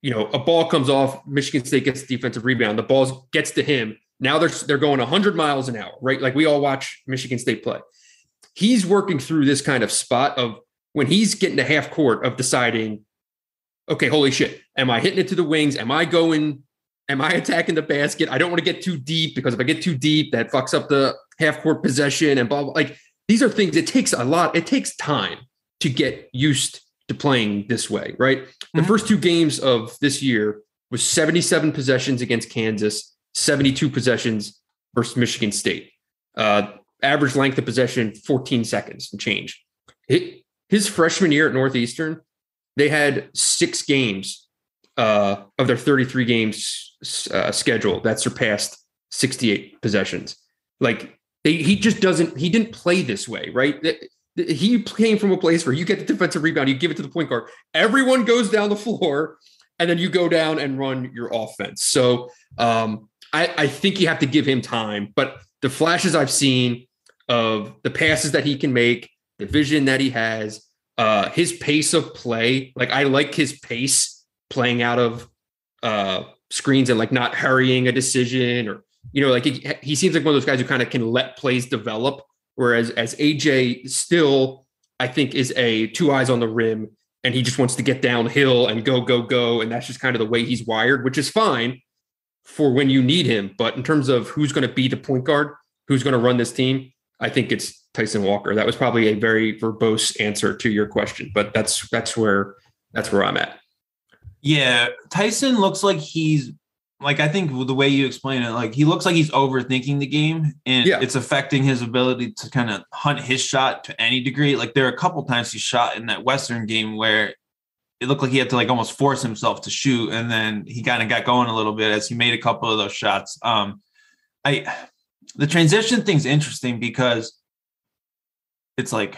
S4: you know, a ball comes off, Michigan State gets defensive rebound, the ball gets to him. Now they're they're going 100 miles an hour, right? Like we all watch Michigan State play. He's working through this kind of spot of when he's getting to half court of deciding, okay, holy shit, am I hitting it to the wings? Am I going? Am I attacking the basket? I don't want to get too deep because if I get too deep, that fucks up the half court possession and blah, blah. Like these are things. It takes a lot. It takes time to get used to playing this way, right? The
S5: Mhm.
S4: first two games of this year was 77 possessions against Kansas, 72 possessions versus Michigan State. Uh, average length of possession 14 seconds and change. His freshman year at Northeastern, they had six games uh, of their 33 games uh, schedule that surpassed 68 possessions. Like they, he just doesn't. He didn't play this way, right? He came from a place where you get the defensive rebound, you give it to the point guard, everyone goes down the floor, and then you go down and run your offense. So um, I, I think you have to give him time. But the flashes I've seen of the passes that he can make, the vision that he has, uh, his pace of play. Like I like his pace playing out of uh, screens and like not hurrying a decision or you know like he, he seems like one of those guys who kind of can let plays develop. Whereas as AJ still, I think is a two eyes on the rim and he just wants to get downhill and go go go and that's just kind of the way he's wired, which is fine for when you need him. But in terms of who's going to be the point guard, who's going to run this team, I think it's Tyson Walker. That was probably a very verbose answer to your question, but that's that's where that's where I'm at.
S5: Yeah, Tyson looks like he's like I think the way you explain it, like he looks like he's overthinking the game, and
S4: Yeah.
S5: it's affecting his ability to kind of hunt his shot to any degree. Like there are a couple times he shot in that Western game where it looked like he had to like almost force himself to shoot, and then he kind of got going a little bit as he made a couple of those shots. Um, I the transition thing's interesting because it's like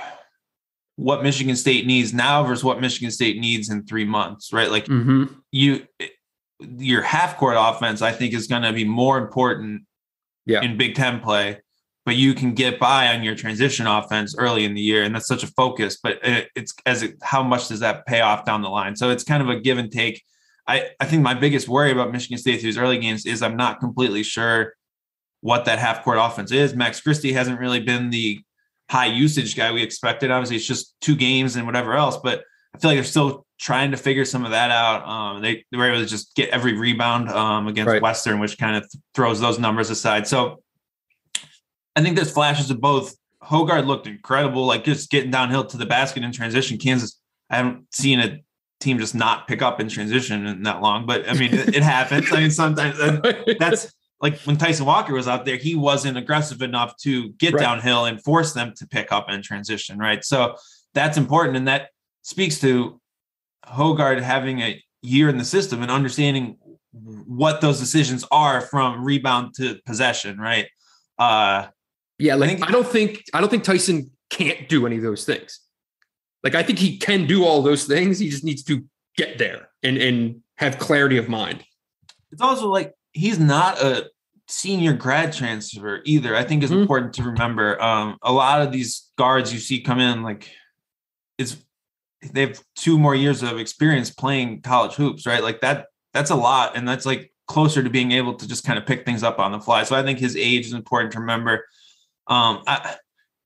S5: what Michigan State needs now versus what Michigan State needs in three months, right? Like
S4: Mm-hmm.
S5: you your half court offense, I think, is going to be more important
S4: Yeah.
S5: in Big Ten play. But you can get by on your transition offense early in the year, and that's such a focus. But it, it's as it, how much does that pay off down the line? So it's kind of a give and take. I, I think my biggest worry about Michigan State through these early games is I'm not completely sure what that half court offense is. Max Christie hasn't really been the high usage guy we expected. Obviously, it's just two games and whatever else, but I feel like they're still trying to figure some of that out. Um, they, they, were able to just get every rebound um, against right. Western, which kind of th- throws those numbers aside. So I think there's flashes of both. Hoggard looked incredible, like just getting downhill to the basket in transition. Kansas, I haven't seen a team just not pick up in transition in that long, but I mean, it, it happens. I mean, sometimes <laughs> that's like when Tyson Walker was out there, he wasn't aggressive enough to get right. downhill and force them to pick up in transition, right? So that's important, and that speaks to Hoggard having a year in the system and understanding what those decisions are from rebound to possession, right?
S4: Uh, yeah, like I, think, I don't think I don't think Tyson can't do any of those things. Like I think he can do all those things. He just needs to get there and and have clarity of mind.
S5: It's also like he's not a senior grad transfer either. I think is mm-hmm. important to remember. Um, a lot of these guards you see come in like it's they have two more years of experience playing college hoops, right? Like that that's a lot, and that's like closer to being able to just kind of pick things up on the fly. So I think his age is important to remember. Um, I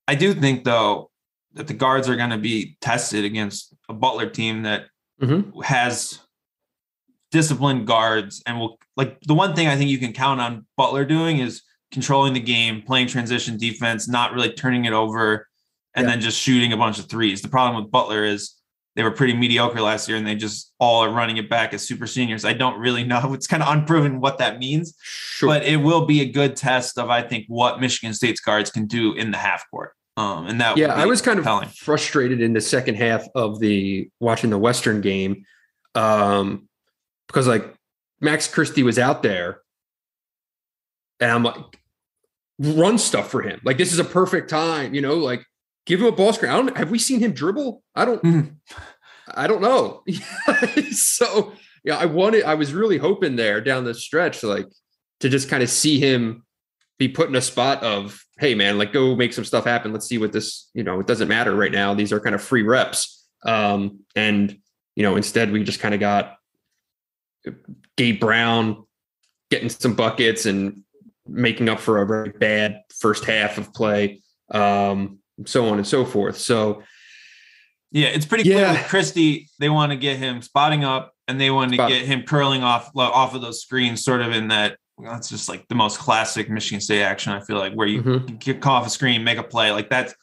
S5: I do think though that the guards are going to be tested against a Butler team that mm-hmm. has disciplined guards and will like the one thing I think you can count on Butler doing is controlling the game, playing transition defense, not really turning it over, and yeah. then just shooting a bunch of threes. The problem with Butler is they were pretty mediocre last year and they just all are running it back as super seniors. I don't really know. It's kind of unproven what that means, sure. but it will be a good test of, I think, what Michigan State's guards can do in the half court. Um, and that,
S4: yeah, I was kind compelling. of frustrated in the second half of the watching the Western game. Um, because like Max Christie was out there and I'm like, run stuff for him. Like, this is a perfect time, you know, like give him a ball screen. I don't have we seen him dribble? I don't mm. I don't know. <laughs> so yeah, I wanted I was really hoping there down the stretch, like to just kind of see him be put in a spot of, hey man, like go make some stuff happen. Let's see what this, you know, it doesn't matter right now. These are kind of free reps. Um, and you know, instead we just kind of got Gabe Brown getting some buckets and making up for a very bad first half of play. Um, so on and so forth. So,
S5: yeah, it's pretty clear yeah. Christie. They want to get him spotting up, and they want to Spot. get him curling off off of those screens, sort of in that. That's just like the most classic Michigan State action. I feel like where you mm-hmm. get off a screen, make a play. Like that's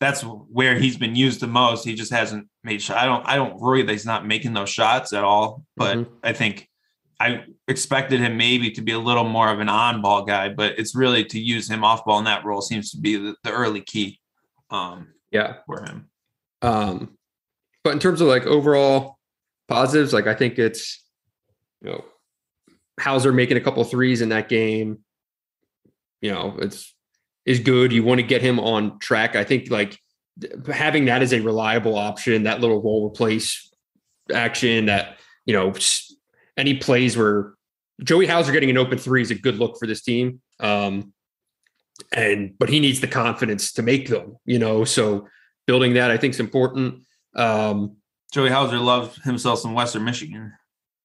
S5: that's where he's been used the most. He just hasn't made. Shot. I don't. I don't worry that he's not making those shots at all. But mm-hmm. I think I expected him maybe to be a little more of an on-ball guy, but it's really to use him off ball in that role seems to be the, the early key
S4: um, yeah,
S5: for him.
S4: Um, but in terms of like overall positives, like I think it's you know Hauser making a couple threes in that game. You know, it's is good. You want to get him on track. I think like having that as a reliable option, that little roll replace action, that you know any plays where Joey Hauser getting an open three is a good look for this team. Um, and but he needs the confidence to make them, you know. So building that I think is important. Um,
S5: Joey Hauser loves himself some Western Michigan.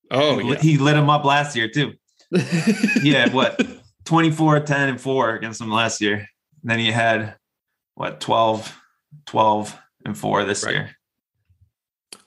S4: Oh,
S5: he, yeah. he lit him up last year too. <laughs> yeah, what 24, 10, and 4 against them last year. And then he had what 12, 12 and 4 this right. year.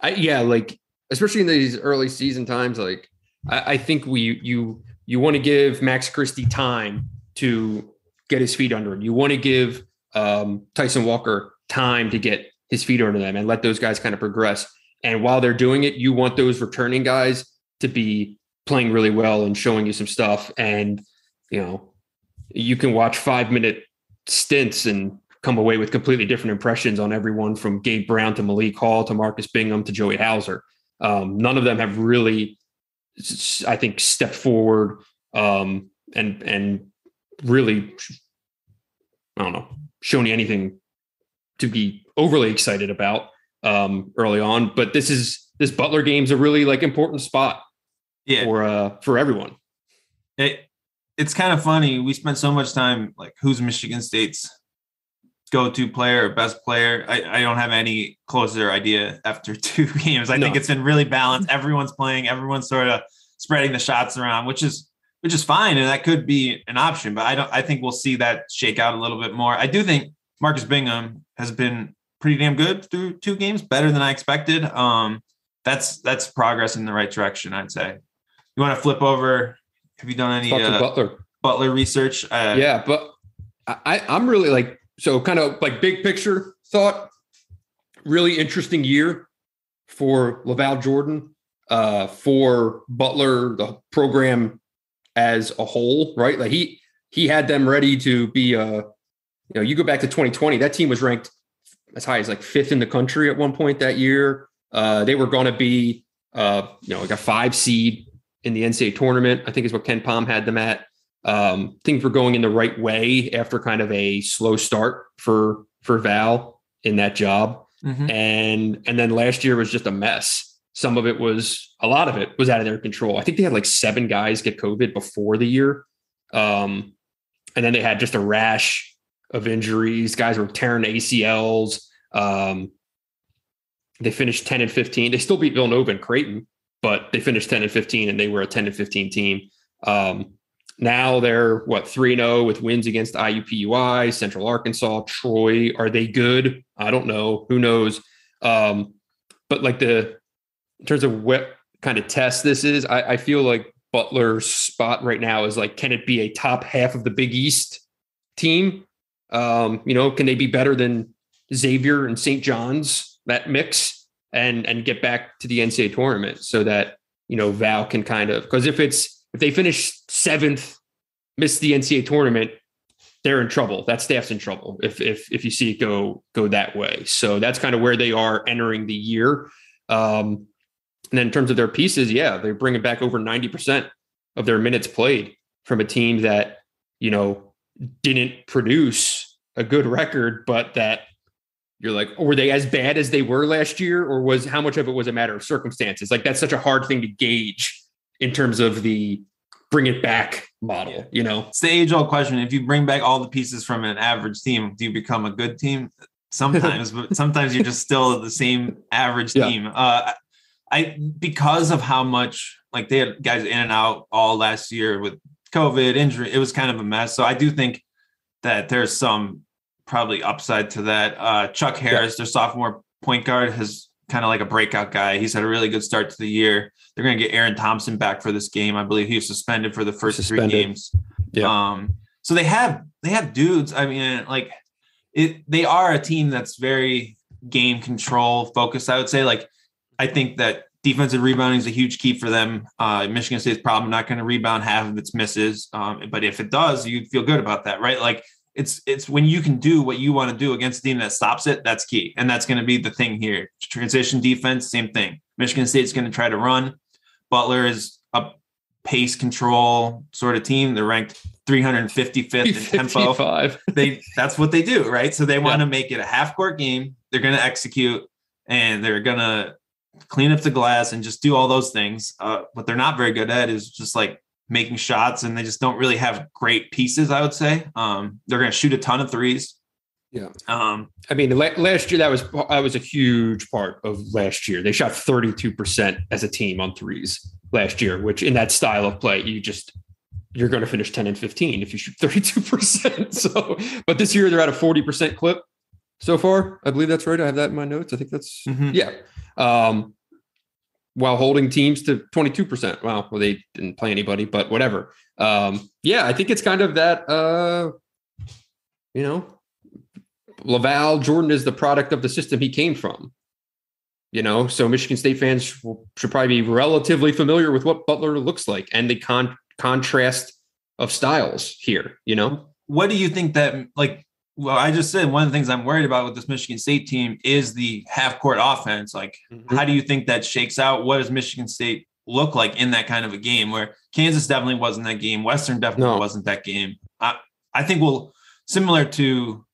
S4: I, yeah, like especially in these early season times, like I, I think we you you want to give Max Christie time to get his feet under him. You want to give um, Tyson Walker time to get his feet under them and let those guys kind of progress. And while they're doing it, you want those returning guys to be playing really well and showing you some stuff. And, you know, you can watch five minute stints and come away with completely different impressions on everyone from Gabe Brown to Malik Hall to Marcus Bingham to Joey Hauser. Um, none of them have really, I think, stepped forward um, and and really, I don't know, shown you anything to be overly excited about um, early on. But this is this Butler game's a really like important spot
S5: yeah.
S4: for uh for everyone.
S5: It, it's kind of funny. We spent so much time like who's Michigan State's go-to player or best player. I, I don't have any closer idea after <laughs> two games. I
S4: No.
S5: think it's been really balanced. Everyone's playing, everyone's sort of spreading the shots around, which is which is fine. And that could be an option, but I don't I think we'll see that shake out a little bit more. I do think Marcus Bingham has been pretty damn good through two games, better than I expected. Um that's that's progress in the right direction, I'd say. You want to flip over? Have you done any uh,
S4: Butler.
S5: Butler research? Uh,
S4: yeah, but I, I'm really like so kind of like big picture thought. Really interesting year for LaVall Jordan, uh, for Butler, the program as a whole, right? Like he he had them ready to be uh you know, you go back to 2020, that team was ranked as high as like fifth in the country at one point that year. Uh, they were going to be uh, you know, like a five seed in the NCAA tournament, I think is what KenPom had them at um, things were going in the right way after kind of a slow start for for Val in that job,
S5: mhm.
S4: and and then last year was just a mess. Some of it was a lot of it was out of their control. I think they had like seven guys get COVID before the year, um, and then they had just a rash of injuries. Guys were tearing ACLs. Um, they finished ten and fifteen. They still beat Villanova and Creighton, but they finished ten and fifteen, and they were a ten and fifteen team. Um, now they're what 3 0 with wins against IUPUI, Central Arkansas, Troy. Are they good? I don't know. Who knows? Um, but like the in terms of what kind of test this is, I, I feel like Butler's spot right now is like, can it be a top half of the Big East team? Um, you know, can they be better than Xavier and St. John's, that mix, and and get back to the NCAA tournament so that you know Val can kind of because if it's if they finish seventh, miss the NCAA tournament, they're in trouble. That staff's in trouble if if if you see it go go that way. So that's kind of where they are entering the year. Um, and then in terms of their pieces, yeah, they're bringing back over ninety percent of their minutes played from a team that you know didn't produce a good record, but that you're like, were they as bad as they were last year, or was how much of it was a matter of circumstances? Like that's such a hard thing to gauge in terms of the bring it back model, you know?
S5: It's the age old question. If you bring back all the pieces from an average team, do you become a good team? <laughs> Sometimes, but sometimes you're just still the same average
S4: Yeah.
S5: team. Uh, I because of how much like they had guys in and out all last year with COVID injury, it was kind of a mess. So I do think that there's some probably upside to that. Uh, Chuck Harris, their sophomore point guard, has kind of like a breakout guy. He's had a really good start to the year. They're going to get Aaron Thompson back for this game. I believe he was suspended for the first
S4: Suspended.
S5: three games.
S4: Yeah.
S5: Um, so they have they have dudes. I mean, like it. They are a team that's very game control focused. I would say. Like I think that defensive rebounding is a huge key for them. Uh, Michigan State's probably not going to rebound half of its misses, um, but if it does, you feel good about that, right? Like it's it's when you can do what you want to do against a team that stops it. That's key, and that's going to be the thing here. Transition defense, same thing. Michigan State's going to try to run. Butler is a pace control sort of team. They're ranked 355th in tempo.
S4: 55. <laughs>
S5: They that's what they do, right? So they want to make it a half court game. They're going to execute and they're going to clean up the glass and just do all those things. Uh, what they're not very good at is just like making shots, and they just don't really have great pieces. I would say um, they're going to shoot a ton of threes.
S4: Yeah.
S5: Um,
S4: I mean, last year that was that was a huge part of last year. They shot 32% as a team on threes last year, which in that style of play, you just you're going to finish 10 and 15 if you shoot 32%. <laughs> So, but this year they're at a 40% clip so far. I believe that's right. I have that in my notes. I think that's
S5: mhm.
S4: yeah. Um, while holding teams to 22%. Wow. Well, they didn't play anybody, but whatever. Um, yeah, I think it's kind of that, uh, you know, LaVall Jordan is the product of the system he came from. You know, so Michigan State fans will, should probably be relatively familiar with what Butler looks like and the con- contrast of styles here. You know,
S5: what do you think that like well i just said one of the things i'm worried about with this michigan state team is the half court offense. Like mm-hmm. how do you think that shakes out? What does michigan state look like in that kind of a game where kansas definitely wasn't that game? Western definitely
S4: No.
S5: wasn't that game. I i think we'll similar to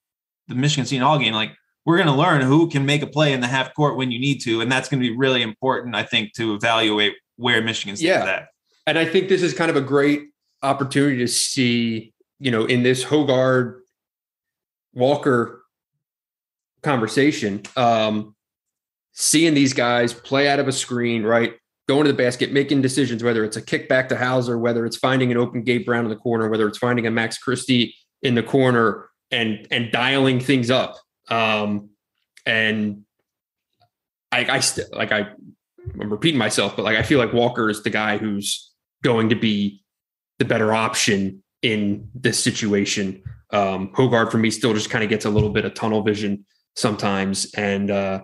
S5: the michigan state all game like we're going to learn who can make a play in the half court when you need to and that's going to be really important i think to evaluate where michigan State
S4: Yeah.
S5: is at.
S4: And I think this is kind of a great opportunity to see, you know, in this Hoggard Walker conversation, um, seeing these guys play out of a screen, right? Going to the basket, making decisions, whether it's a kickback to Hauser, whether it's finding an open Gabe Brown in the corner, whether it's finding a Max Christie in the corner and and dialing things up. Um, and I, I still like I, I'm repeating myself, but like I feel like Walker is the guy who's going to be the better option in this situation. Um, Hoggard for me still just kind of gets a little bit of tunnel vision sometimes, and uh,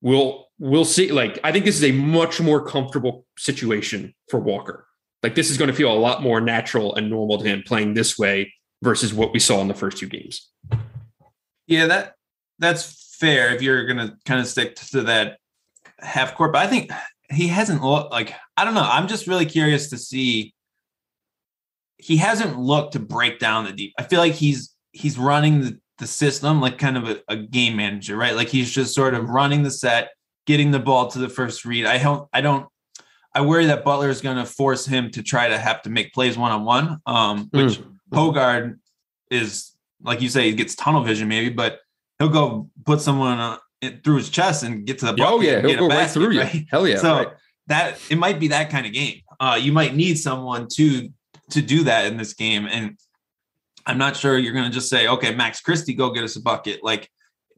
S4: we'll we'll see. Like I think this is a much more comfortable situation for Walker. Like this is going to feel a lot more natural and normal to him playing this way versus what we saw in the first two games.
S5: Yeah, that that's fair if you're gonna kind of stick to that half court. But I think he hasn't looked like I don't know. I'm just really curious to see. He hasn't looked to break down the deep. I feel like he's he's running the, the system like kind of a, a game manager, right? Like he's just sort of running the set, getting the ball to the first read. I don't I don't I worry that Butler is going to force him to try to have to make plays one on one, um, which
S4: Mm.
S5: Hoggard is like you say, he gets tunnel vision maybe, but he'll go put someone uh, through his chest and get to the bucket.
S4: Oh yeah, he'll go right
S5: basket,
S4: through you.
S5: right?
S4: Hell yeah!
S5: so
S4: right.
S5: that it might be that kind of game. Uh, you might need someone to to do that in this game, and I'm not sure you're going to just say, okay, Max Christie, go get us a bucket. Like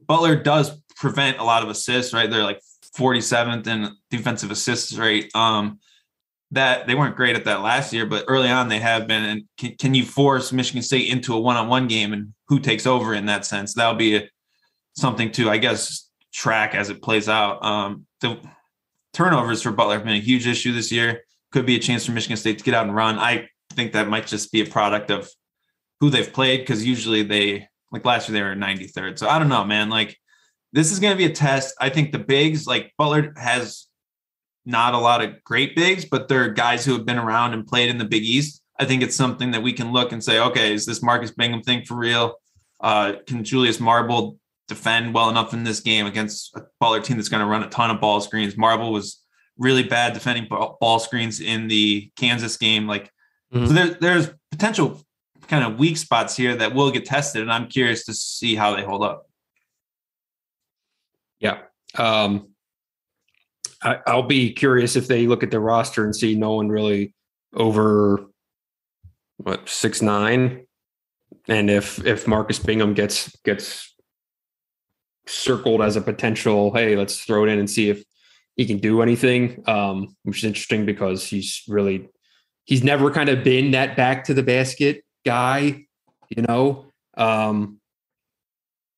S5: Butler does prevent a lot of assists, right? They're like 47th in defensive assists rate. Um, that they weren't great at that last year, but early on they have been. And can, can you force Michigan State into a one-on-one game and who takes over in that sense? That'll be a, something to, I guess, track as it plays out. Um, the turnovers for Butler have been a huge issue this year. Could be a chance for Michigan State to get out and run. I think that might just be a product of who they've played because usually they like last year they were 93rd. So I don't know, man. Like this is going to be a test. I think the bigs like Butler has not a lot of great bigs, but they're guys who have been around and played in the Big East. I think it's something that we can look and say, okay, is this Marcus Bingham thing for real? Uh, can Julius Marble defend well enough in this game against a Butler team that's going to run a ton of ball screens? Marble was really bad defending ball ball screens in the Kansas game. Like,
S4: Mhm.
S5: so there, there's potential kind of weak spots here that will get tested, and I'm curious to see how they hold up.
S4: Yeah. Um, I, I'll be curious if they look at the roster and see no one really over what six nine, and if if Marcus Bingham gets gets circled as a potential, hey, let's throw it in and see if he can do anything. Um, which is interesting because he's really he's never kind of been that back to the basket guy, you know. Um,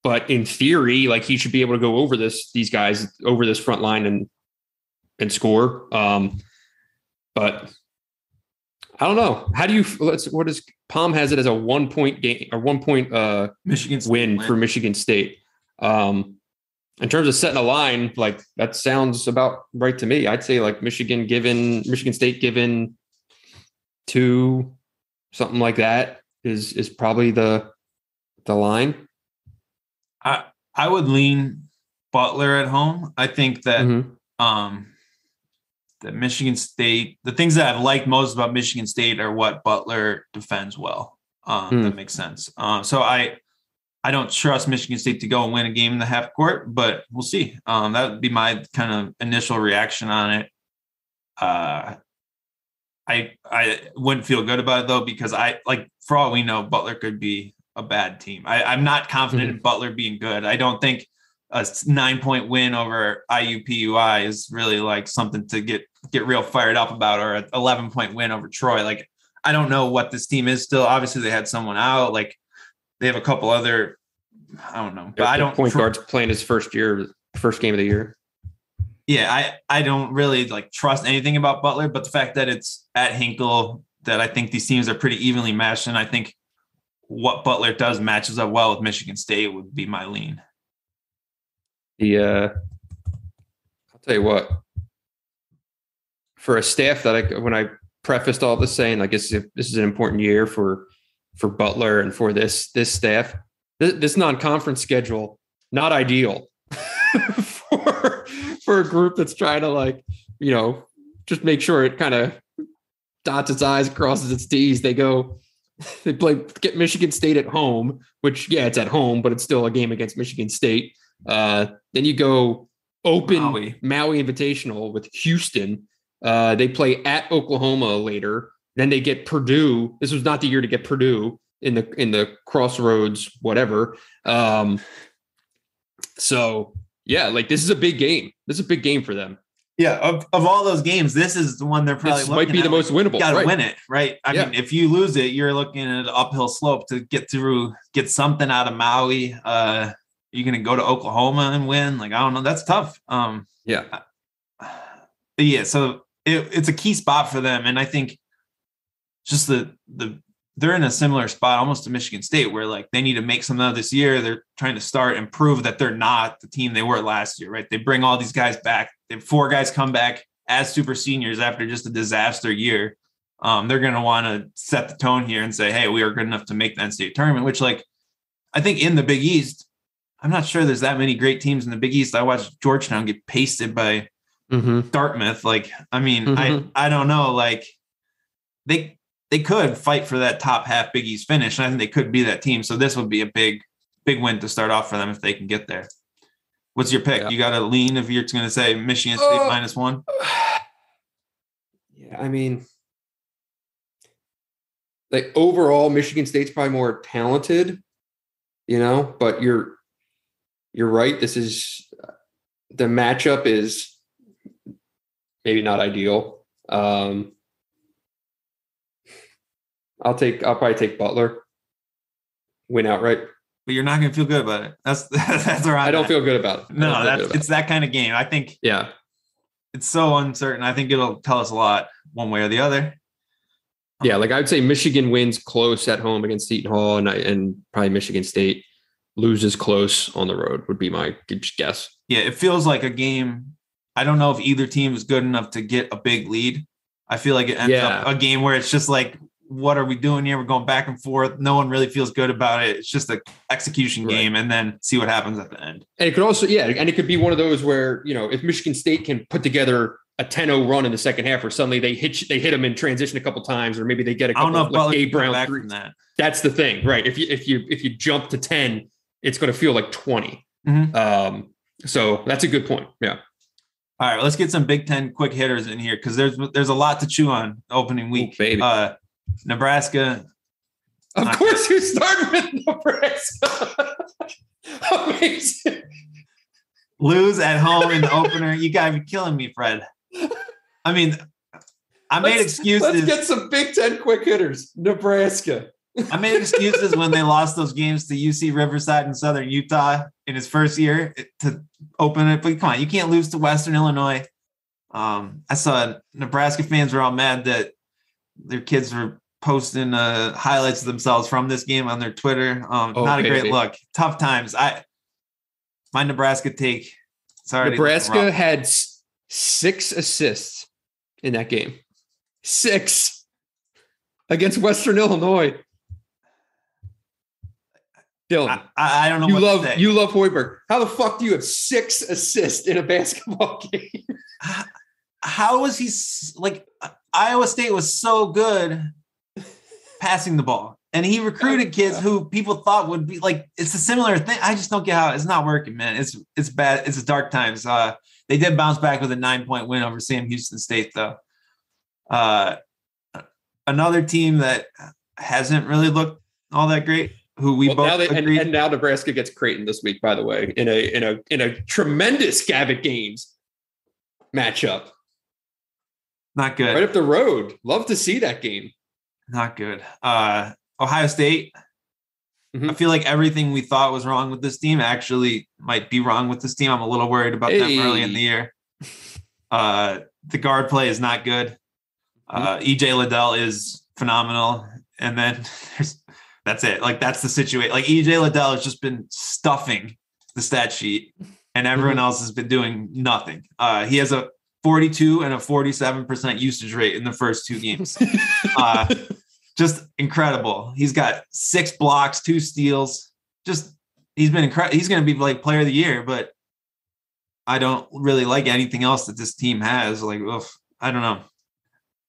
S4: but in theory, like he should be able to go over this these guys over this front line and and score. Um, but I don't know. How do you let's what is Pom has it as a one point game or one point uh
S5: Michigan's
S4: win for Michigan State. Um in terms of setting a line, like that sounds about right to me. I'd say like Michigan given Michigan State given two something like that is is probably the the line.
S5: I I would lean Butler at home. I think that
S4: Mhm.
S5: um that Michigan State, the things that I've liked most about Michigan State are what Butler defends well. Um,
S4: Hmm.
S5: That makes sense. Um, so I I don't trust Michigan State to go and win a game in the half court, but we'll see. Um, that would be my kind of initial reaction on it. Uh, I I wouldn't feel good about it though because I like for all we know, Butler could be a bad team. I, I'm not confident mm-hmm. in Butler being good. I don't think a nine point win over IUPUI is really like something to get get real fired up about, or an 11 point win over Troy. Like I don't know what this team is still. Obviously, they had someone out. Like they have a couple other. I don't know, but I don't.
S4: point guard's playing his first year, first game of the year.
S5: Yeah, I I don't really like trust anything about Butler, but the fact that it's at Hinkle, that I think these teams are pretty evenly matched, and I think what Butler does matches up well with Michigan State would be my lean.
S4: The uh I'll tell you what. For a staff that I when I prefaced all this saying like this is this is an important year for for Butler and for this this staff. This, this non-conference schedule not ideal <laughs> for a group that's trying to like, you know, just make sure it kind of dots its I's, crosses its T's. They go, <laughs> they play get Michigan State at home, which yeah, it's at home, but it's still a game against Michigan State. Uh, then you go open
S5: Maui.
S4: Maui, Invitational with Houston. Uh, they play at Oklahoma later. Then they get Purdue. This was not the year to get Purdue in the in the crossroads, whatever. Um, so yeah, like this is a big game. This is a big game for them.
S5: Yeah, of, of all those games, this is the one they're probably
S4: This might be
S5: at,
S4: the most winnable,
S5: You got to
S4: right.
S5: win it, right? I
S4: Yeah.
S5: mean, if you lose it, you're looking at an uphill slope to get through, get something out of Maui. Uh, you're gonna go to Oklahoma and win. Like I don't know, that's tough. Um,
S4: Yeah.
S5: yeah, so it, it's a key spot for them, and I think just the the they're in a similar spot almost to Michigan State, where like they need to make something out this year. They're trying to start and prove that they're not the team they were last year, right? They bring all these guys back. They four guys come back as super seniors after just a disaster year. Um, they're going to want to set the tone here and say, "Hey, we are good enough to make the NCAA tournament." Which, like, I think in the Big East, I'm not sure there's that many great teams in the Big East. I watched Georgetown get pasted by
S4: Mm-hmm.
S5: Dartmouth. Like, I mean,
S4: Mhm.
S5: I I don't know. Like, they they could fight for that top half Big East finish, and I think they could be that team. So this would be a big big win to start off for them if they can get there. What's your pick?
S4: Yeah.
S5: You got to lean if you're going to say Michigan State
S4: Uh,
S5: minus one. <sighs>
S4: Yeah, I mean, like overall, Michigan State's probably more talented, you know. But you're you're right. This is the matchup is maybe not ideal. Um, I'll take. I'll probably take Butler. Win outright.
S5: But you're not going to feel good about it. That's <laughs> that's where I'm
S4: I don't
S5: at.
S4: feel good about it.
S5: No, that's it's that kind of game. I think
S4: yeah.
S5: it's so uncertain. I think it'll tell us a lot one way or the other.
S4: Yeah, like I would say Michigan wins close at home against Seton Hall, and I, and probably Michigan State loses close on the road would be my guess.
S5: Yeah, it feels like a game. I don't know if either team is good enough to get a big lead. I feel like it ends
S4: Yeah.
S5: up a game where it's just like, what are we doing here? We're going back and forth. No one really feels good about it. It's just a execution
S4: Right.
S5: game, and then see what happens at the end.
S4: And it could also, yeah, and it could be one of those where you know if Michigan State can put together a 10-0 run in the second half, or suddenly they hit they hit them in transition a couple times, or maybe they get a
S5: I
S4: couple
S5: don't know if
S4: like Gabe Brown
S5: back from that.
S4: That's the thing, right? If you if you if you jump to ten, it's going to feel like 20
S5: Mhm.
S4: Um, so that's a good point. Yeah.
S5: All right, let's get some Big Ten quick hitters in here because there's there's a lot to chew on opening week.
S4: baby.
S5: Uh, Nebraska,
S4: Of
S5: Not
S4: course, you start with Nebraska. <laughs> Amazing.
S5: lose at home in the opener. You gotta be killing me, Fred. I mean, I made
S4: Let's-
S5: excuses.
S4: Let's get some Big Ten quick hitters. Nebraska.
S5: I made excuses when they lost those games to UC Riverside and Southern Utah in his first year to open it. But come on, you can't lose to Western Illinois. Um, I saw Nebraska fans were all mad that their kids were posting uh, highlights of themselves from this game on their Twitter. Um,
S4: Oh,
S5: not a great look. Tough times. I my Nebraska take. Sorry,
S4: Nebraska had six assists in that game. Six against Western Illinois. Dylan,
S5: I, I don't know.
S4: you
S5: what
S4: love
S5: to say.
S4: you love Hoiberg. How the fuck do you have six assists in a <laughs> basketball game?
S5: how was he like Iowa State was so good <laughs> passing the ball. And he recruited kids who people thought would be like it's a similar thing. I just don't get how it's not working man. It's it's bad. It's dark times. Uh they did bounce back with a 9 point win over Sam Houston State though. Uh another team that hasn't really looked all that great who we
S4: Well,
S5: both
S4: now they, and, and now Nebraska gets Creighton this week, by the way, in a in a in a tremendous Gavitt Games matchup
S5: not good
S4: right up the road. Love to see that game.
S5: Not good. Uh, Ohio State.
S4: Mhm.
S5: I feel like everything we thought was wrong with this team actually might be wrong with this team. I'm a little worried about them early in the year. Uh, the guard play is not good. Uh, EJ Liddell is phenomenal, and then <laughs> there's that's it. Like that's the situation. Like EJ Liddell has just been stuffing the stat sheet, and everyone else has been doing nothing. Uh, he has a 42 and a 47% usage rate in the first two games. Uh, <laughs> just incredible. He's got six blocks, two steals. Just he's been incredible. He's going to be like player of the year, but I don't really like anything else that this team has. Like, oof, I don't know.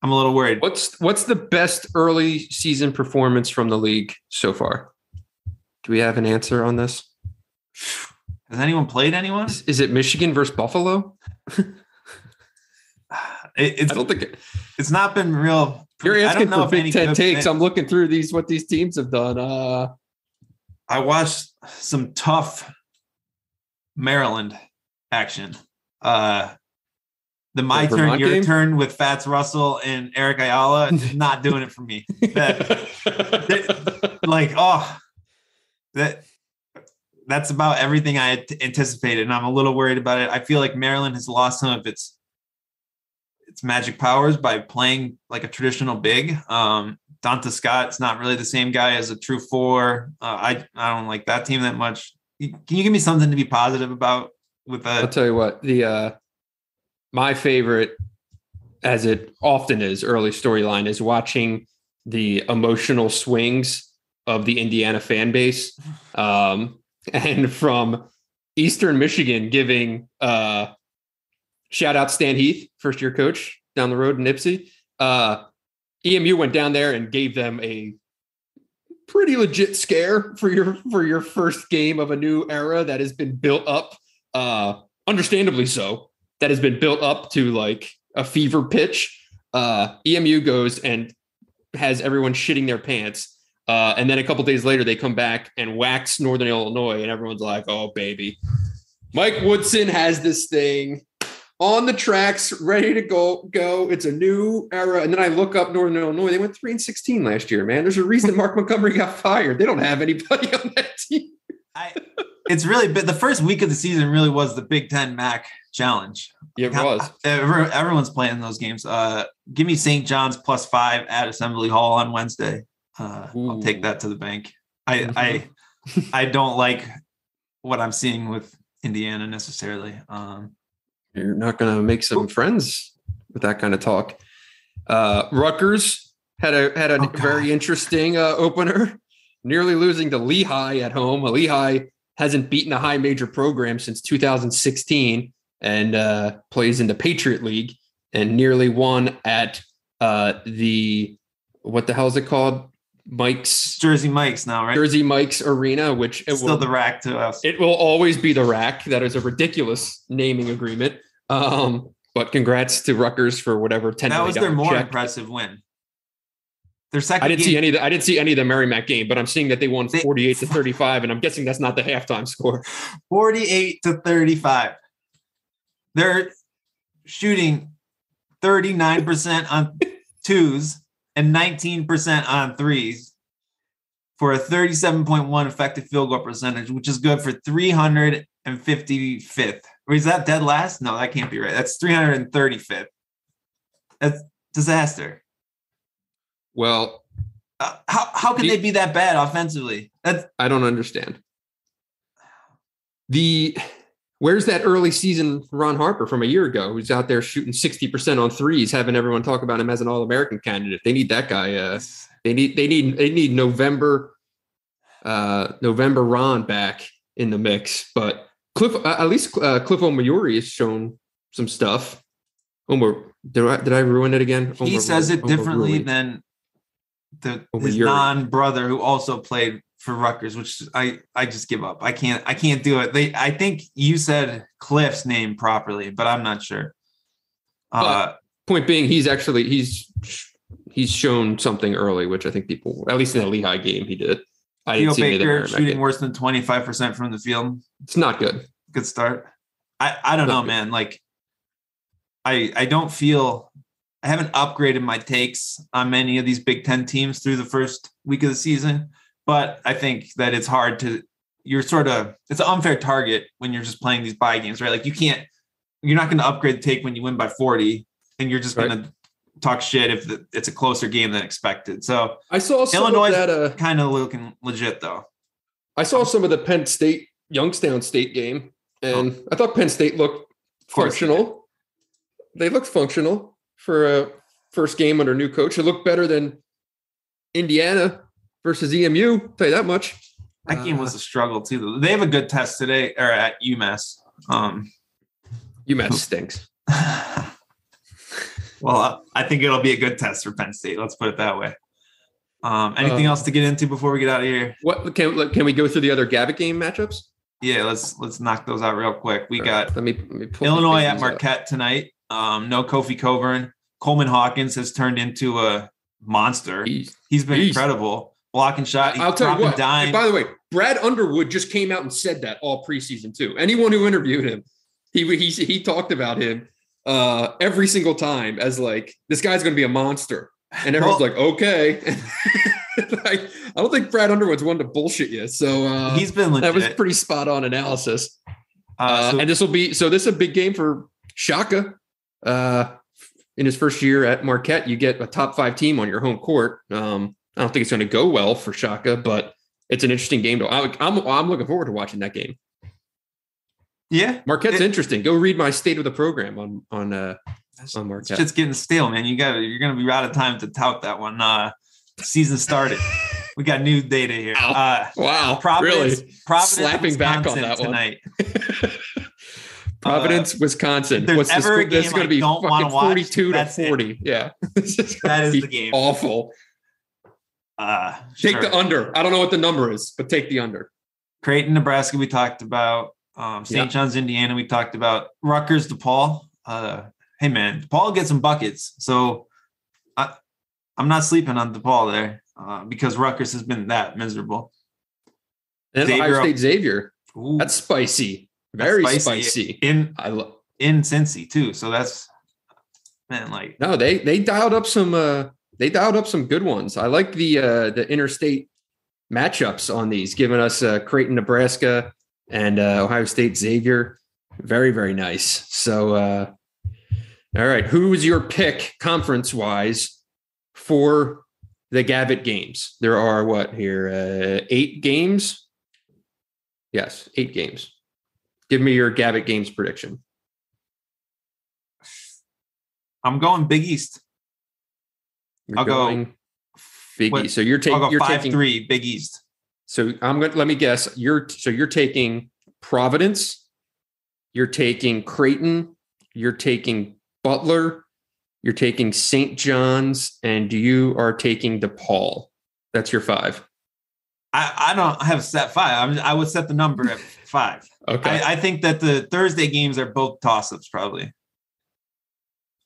S5: I'm a little worried.
S4: What's what's the best early season performance from the league so far? Do we have an answer on this?
S5: Has anyone played anyone?
S4: Is, is it Michigan versus Buffalo? <laughs>
S5: It,
S4: I don't think it,
S5: it's not been real.
S4: you're
S5: I don't
S4: asking
S5: know
S4: for
S5: if any
S4: Big Ten takes. I'm looking through these what these teams have done. Uh,
S5: I watched some tough Maryland action. Uh the my
S4: The
S5: turn, your
S4: game?
S5: turn with Fatts Russell and Eric Ayala <laughs> not doing it for me. <laughs> That- like, oh, that that's about everything I anticipated, and I'm a little worried about it. I feel like Maryland has lost some of its its magic powers by playing like a traditional big. Um, Donta Scott's not really the same guy as a true four. Uh, I I don't like that team that much. Can you give me something to be positive about with that?
S4: I'll tell you what the uh, my favorite, as it often is, early storyline is watching the emotional swings of the Indiana fan base, um, <laughs> and from Eastern Michigan giving uh, shout out Stan Heath, first year coach down the road in Ypsi. Uh, EMU went down there and gave them a pretty legit scare for your for your first game of a new era that has been built up uh understandably so that has been built up to like a fever pitch. Uh emu goes and has everyone shitting their pants uh and then a couple days later they come back and wax northern illinois and everyone's like oh baby. Mike woodson has this thing on the tracks ready to go go it's a new era and then i look up northern illinois they went 3 and 16 last year man there's a reason mark montgomery got fired they don't have anybody on that team
S5: I, it's really been the first week of the season. Really was the Big Ten MAC challenge.
S4: it was
S5: Everyone's playing those games. Uh, give me St. John's plus five at Assembly Hall on Wednesday. Uh, I'll take that to the bank. I I <laughs> I don't like what I'm seeing with Indiana necessarily. Um,
S4: you're not going to make some friends with that kind of talk. Uh, Rutgers had a had a
S5: Oh,
S4: very interesting uh, opener, nearly losing to Lehigh at home. Lehigh hasn't beaten a high major program since 2016 and uh, plays in the Patriot League and nearly won at uh, the what the hell is it called? Mike's
S5: Jersey Mike's now, right?
S4: Jersey Mike's Arena, which it
S5: Still
S4: will,
S5: the RAC to us.
S4: it will always be the RAC. That is a ridiculous naming agreement. Um, but congrats to Rutgers for whatever ten.
S5: that was their more
S4: check.
S5: impressive win. Their second.
S4: I didn't see any. Of the, I didn't see any of the Merrimack game, but I'm seeing that they won
S5: They-
S4: 48 to <laughs> 35, and I'm guessing that's not the halftime score.
S5: 48 to 35. They're shooting 39% on twos and 19% on threes for a 37.1 effective field goal percentage, which is good for 355th. Or is that dead last? No, that can't be right. That's 335th. That's disaster.
S4: Well,
S5: Uh, how how can
S4: The-
S5: they be that bad offensively? That's
S4: I don't understand. The where's that early season Ron Harper from a year ago who's out there shooting 60% on threes, having everyone talk about him as an all-American candidate. They need that guy. Uh, they need they need they need November uh November Ron back in the mix. But Cliff uh, at least uh, Cliff Omayuri has shown some stuff. Omar, did I did I ruin it again?
S5: he says it
S4: Omar
S5: differently
S4: Rui.
S5: than the his non-brother who also played for Rutgers, which I I just give up. I can't I can't do it. They I think you said Cliff's name properly, but I'm not sure. Uh,
S4: point being he's actually he's he's shown something early which i think people at least in the lehigh game he did i
S5: Theo
S4: didn't see any of the
S5: Baker shooting worse than 25% from the field.
S4: it's not good
S5: Good start. I I don't
S4: Not
S5: know,
S4: good.
S5: man. Like I I don't feel I haven't upgraded my takes on many of these Big Ten teams through the first week of the season, but I think that it's hard to you're sort of it's an unfair target when you're just playing these buy games, right? Like you can't you're not going to upgrade the take when you win by 40 and you're just
S4: Right.
S5: going to talk shit if the, it's a closer game than expected. So
S4: i saw some
S5: Illinois-
S4: that uh
S5: kind of looking legit though.
S4: i saw some of the penn state youngstown state game and i thought penn state looked
S5: Of course they
S4: functional they looked functional for a first game under new coach it looked better than indiana versus emu tell you that much
S5: That game
S4: Uh,
S5: was a struggle too. They have a good test today or at UMass. Um,
S4: umass stinks <laughs>
S5: Well, I think it'll be a good test for Penn State. Let's put it that way. Um, anything
S4: Uh,
S5: else to get into before we get out of here?
S4: What can can we go through the other Gavitt game matchups?
S5: Yeah, let's let's knock those out real quick. We got
S4: Let me, let me pull
S5: Illinois at
S4: up.
S5: Marquette tonight. Um, no Kofi Cockburn. Coleman Hawkins has turned into a monster.
S4: He's-
S5: He's been incredible. Blocking shot. He's
S4: I'll tell you what. by the way, Brad Underwood just came out and said that all preseason too. Anyone who interviewed him, he he he talked about him uh, every single time as like this guy's going to be a monster, and everyone's
S5: Well-
S4: like, okay. <laughs> like, I don't think Brad Underwood's one to bullshit you. So uh,
S5: He's been legit.
S4: that was pretty spot on analysis.
S5: uh,
S4: Uh,
S5: so-
S4: and this will be so. This is a big game for Shaka. Uh, in his first year at Marquette, you get a top five team on your home court. Um, I don't think it's going to go well for Shaka, but it's an interesting game. To, I, I'm I'm looking forward to watching that game.
S5: Yeah,
S4: Marquette's
S5: It-
S4: interesting. Go read my state of the program on on uh, on Marquette.
S5: shit's getting stale, man. You got to You're gonna be out of time to tout that one. Uh, season started. we got new data here.
S4: Ow.
S5: Uh,
S4: wow,
S5: Providence,
S4: really?
S5: Providence,
S4: Slapping back on
S5: Wisconsin
S4: that one.
S5: tonight. <laughs>
S4: Providence, Wisconsin.
S5: there's
S4: What's the
S5: ever?
S4: This is going to be fucking
S5: watch,
S4: 42 to
S5: that's it.
S4: 40. Yeah, <laughs> This
S5: That is the game.
S4: Awful.
S5: Uh,
S4: Take
S5: sure.
S4: the under. I don't know what the number is, but take the under.
S5: Creighton, Nebraska, we talked about. Um, St.
S4: Yeah.
S5: John's, Indiana, we talked about. Rutgers, DePaul. Uh, hey, man, DePaul gets some buckets. So I, I'm not sleeping on DePaul there uh, because Rutgers has been that miserable.
S4: And
S5: Xavier
S4: Ohio State Xavier.
S5: Ooh,
S4: That's spicy.
S5: that's
S4: Very spicy.
S5: In
S4: I love.
S5: in Cincy, too. So that's, man, like,
S4: No, they they dialed up some. uh They dialed up some good ones. I like the uh the interstate matchups on these, giving us uh, Creighton, Nebraska, and uh, Ohio State Xavier. Very very nice. So, uh all right, who is your pick conference wise for the Gavitt games? There are what here? Uh, eight games. Yes, eight games. Give me your Gavitt games prediction.
S5: I'm going Big East.
S4: You're
S5: I'll go-
S4: Big
S5: what-
S4: East. So you're
S5: I'll
S4: taking
S5: go
S4: you're
S5: 5
S4: taking
S5: 3, Big East.
S4: So I'm going to let me guess. You're so you're taking Providence, you're taking Creighton, you're taking Butler, you're taking St. John's, and you are taking DePaul. That's your five.
S5: I, I don't have set five. I'm, I would set the number at five.
S4: Okay.
S5: I, I think that the Thursday games are both toss ups, probably.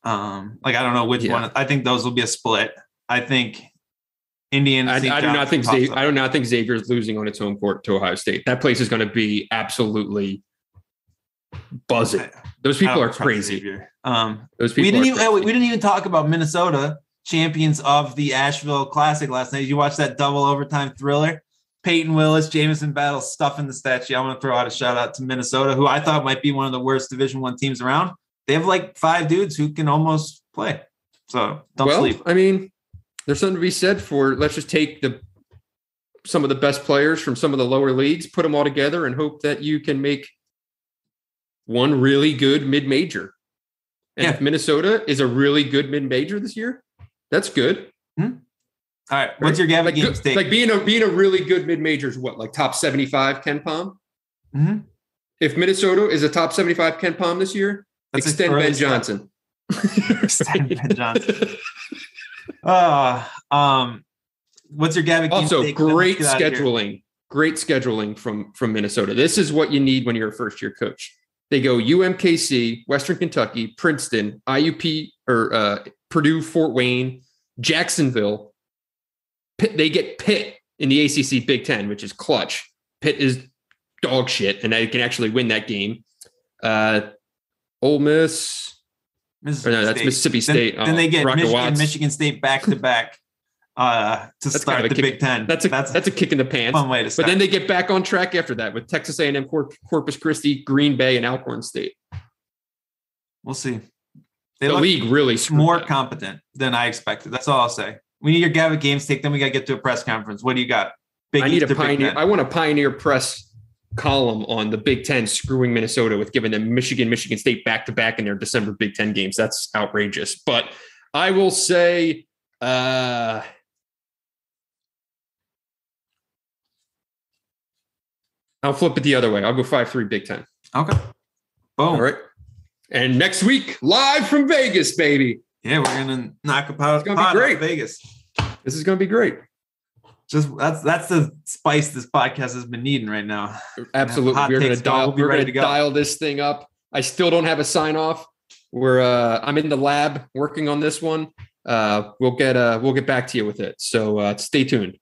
S5: Um, like I don't know which
S4: Yeah.
S5: one. I think those will be a split. I think Indian.
S4: I, I, do not think
S5: toss
S4: Xavier,
S5: up.
S4: I do not think Xavier's losing on its home court to Ohio State. That place is going to be absolutely buzzing. Those people are crazy.
S5: Xavier. Um,
S4: Those
S5: we didn't
S4: are
S5: even we didn't even talk about Minnesota champions of the Asheville Classic last night. Did you watch that double overtime thriller? Payton Willis, Jamison Battle stuffing the statue. I'm going to throw out a shout out to Minnesota, who I thought might be one of the worst Division One teams around. They have like five dudes who can almost play. So don't
S4: well,
S5: sleep.
S4: I mean, there's something to be said for let's just take the some of the best players from some of the lower leagues, put them all together, and hope that you can make one really good mid major. And
S5: Yeah.
S4: if Minnesota is a really good mid major this year, that's good.
S5: All right, what's your Gavitt
S4: Like,
S5: Games
S4: good- like being a being a really good mid major is what like top seventy five KenPom.
S5: Mhm.
S4: If Minnesota is a top seventy five KenPom this year,
S5: That's <laughs>
S4: extend Ben. Johnson.
S5: Extend Ben Johnson. Uh, um, what's your Gavitt
S4: also
S5: take? Then let's
S4: great
S5: get out of here.
S4: scheduling great scheduling from from minnesota. This is what you need when you're a first year coach. They go umkc western kentucky princeton iup or uh, purdue fort wayne jacksonville. Pitt, they get pitt in the acc big ten which is clutch. Pitt is dog shit and they can actually win that game. Uh Ole Miss, or no, that's Mississippi
S5: Then-
S4: State.
S5: Then,
S4: Oh,
S5: they get
S4: Rocket
S5: Michigan,
S4: Watts.
S5: Michigan State back to back uh to
S4: That's
S5: start the
S4: kick-
S5: Big Ten.
S4: That's a
S5: that's
S4: that's a kick in the pants.
S5: fun way to start.
S4: But then they get back on track after that with Texas A&M, Corp- Corpus Christi, Green Bay, and Alcorn State.
S5: we'll see. They
S4: The league really
S5: more competent than I expected. That's all I'll say. We need your Gavitt Games take. Then we got to get to a press conference. What do you got? Big
S4: I need a pioneer. I want a pioneer press column on the Big Ten screwing Minnesota with giving them Michigan, Michigan State back to back in their December Big Ten games. That's outrageous. But I will say, uh, I'll flip it the other way. I'll go five three Big Ten.
S5: Okay. Boom.
S4: All right. And next week, live from Vegas, baby.
S5: Yeah, we're gonna knock a pot,
S4: It's gonna be
S5: pot out
S4: great.
S5: of Vegas.
S4: This is going to be great.
S5: Just that's that's the spice this podcast has been needing right now. <laughs>
S4: Absolutely. We're going to dial.
S5: We'll
S4: we're going
S5: to
S4: dial this thing up. I still don't have a sign off. We're. Uh, I'm in the lab working on this one. Uh, we'll get. Uh, we'll get back to you with it. So uh, stay tuned.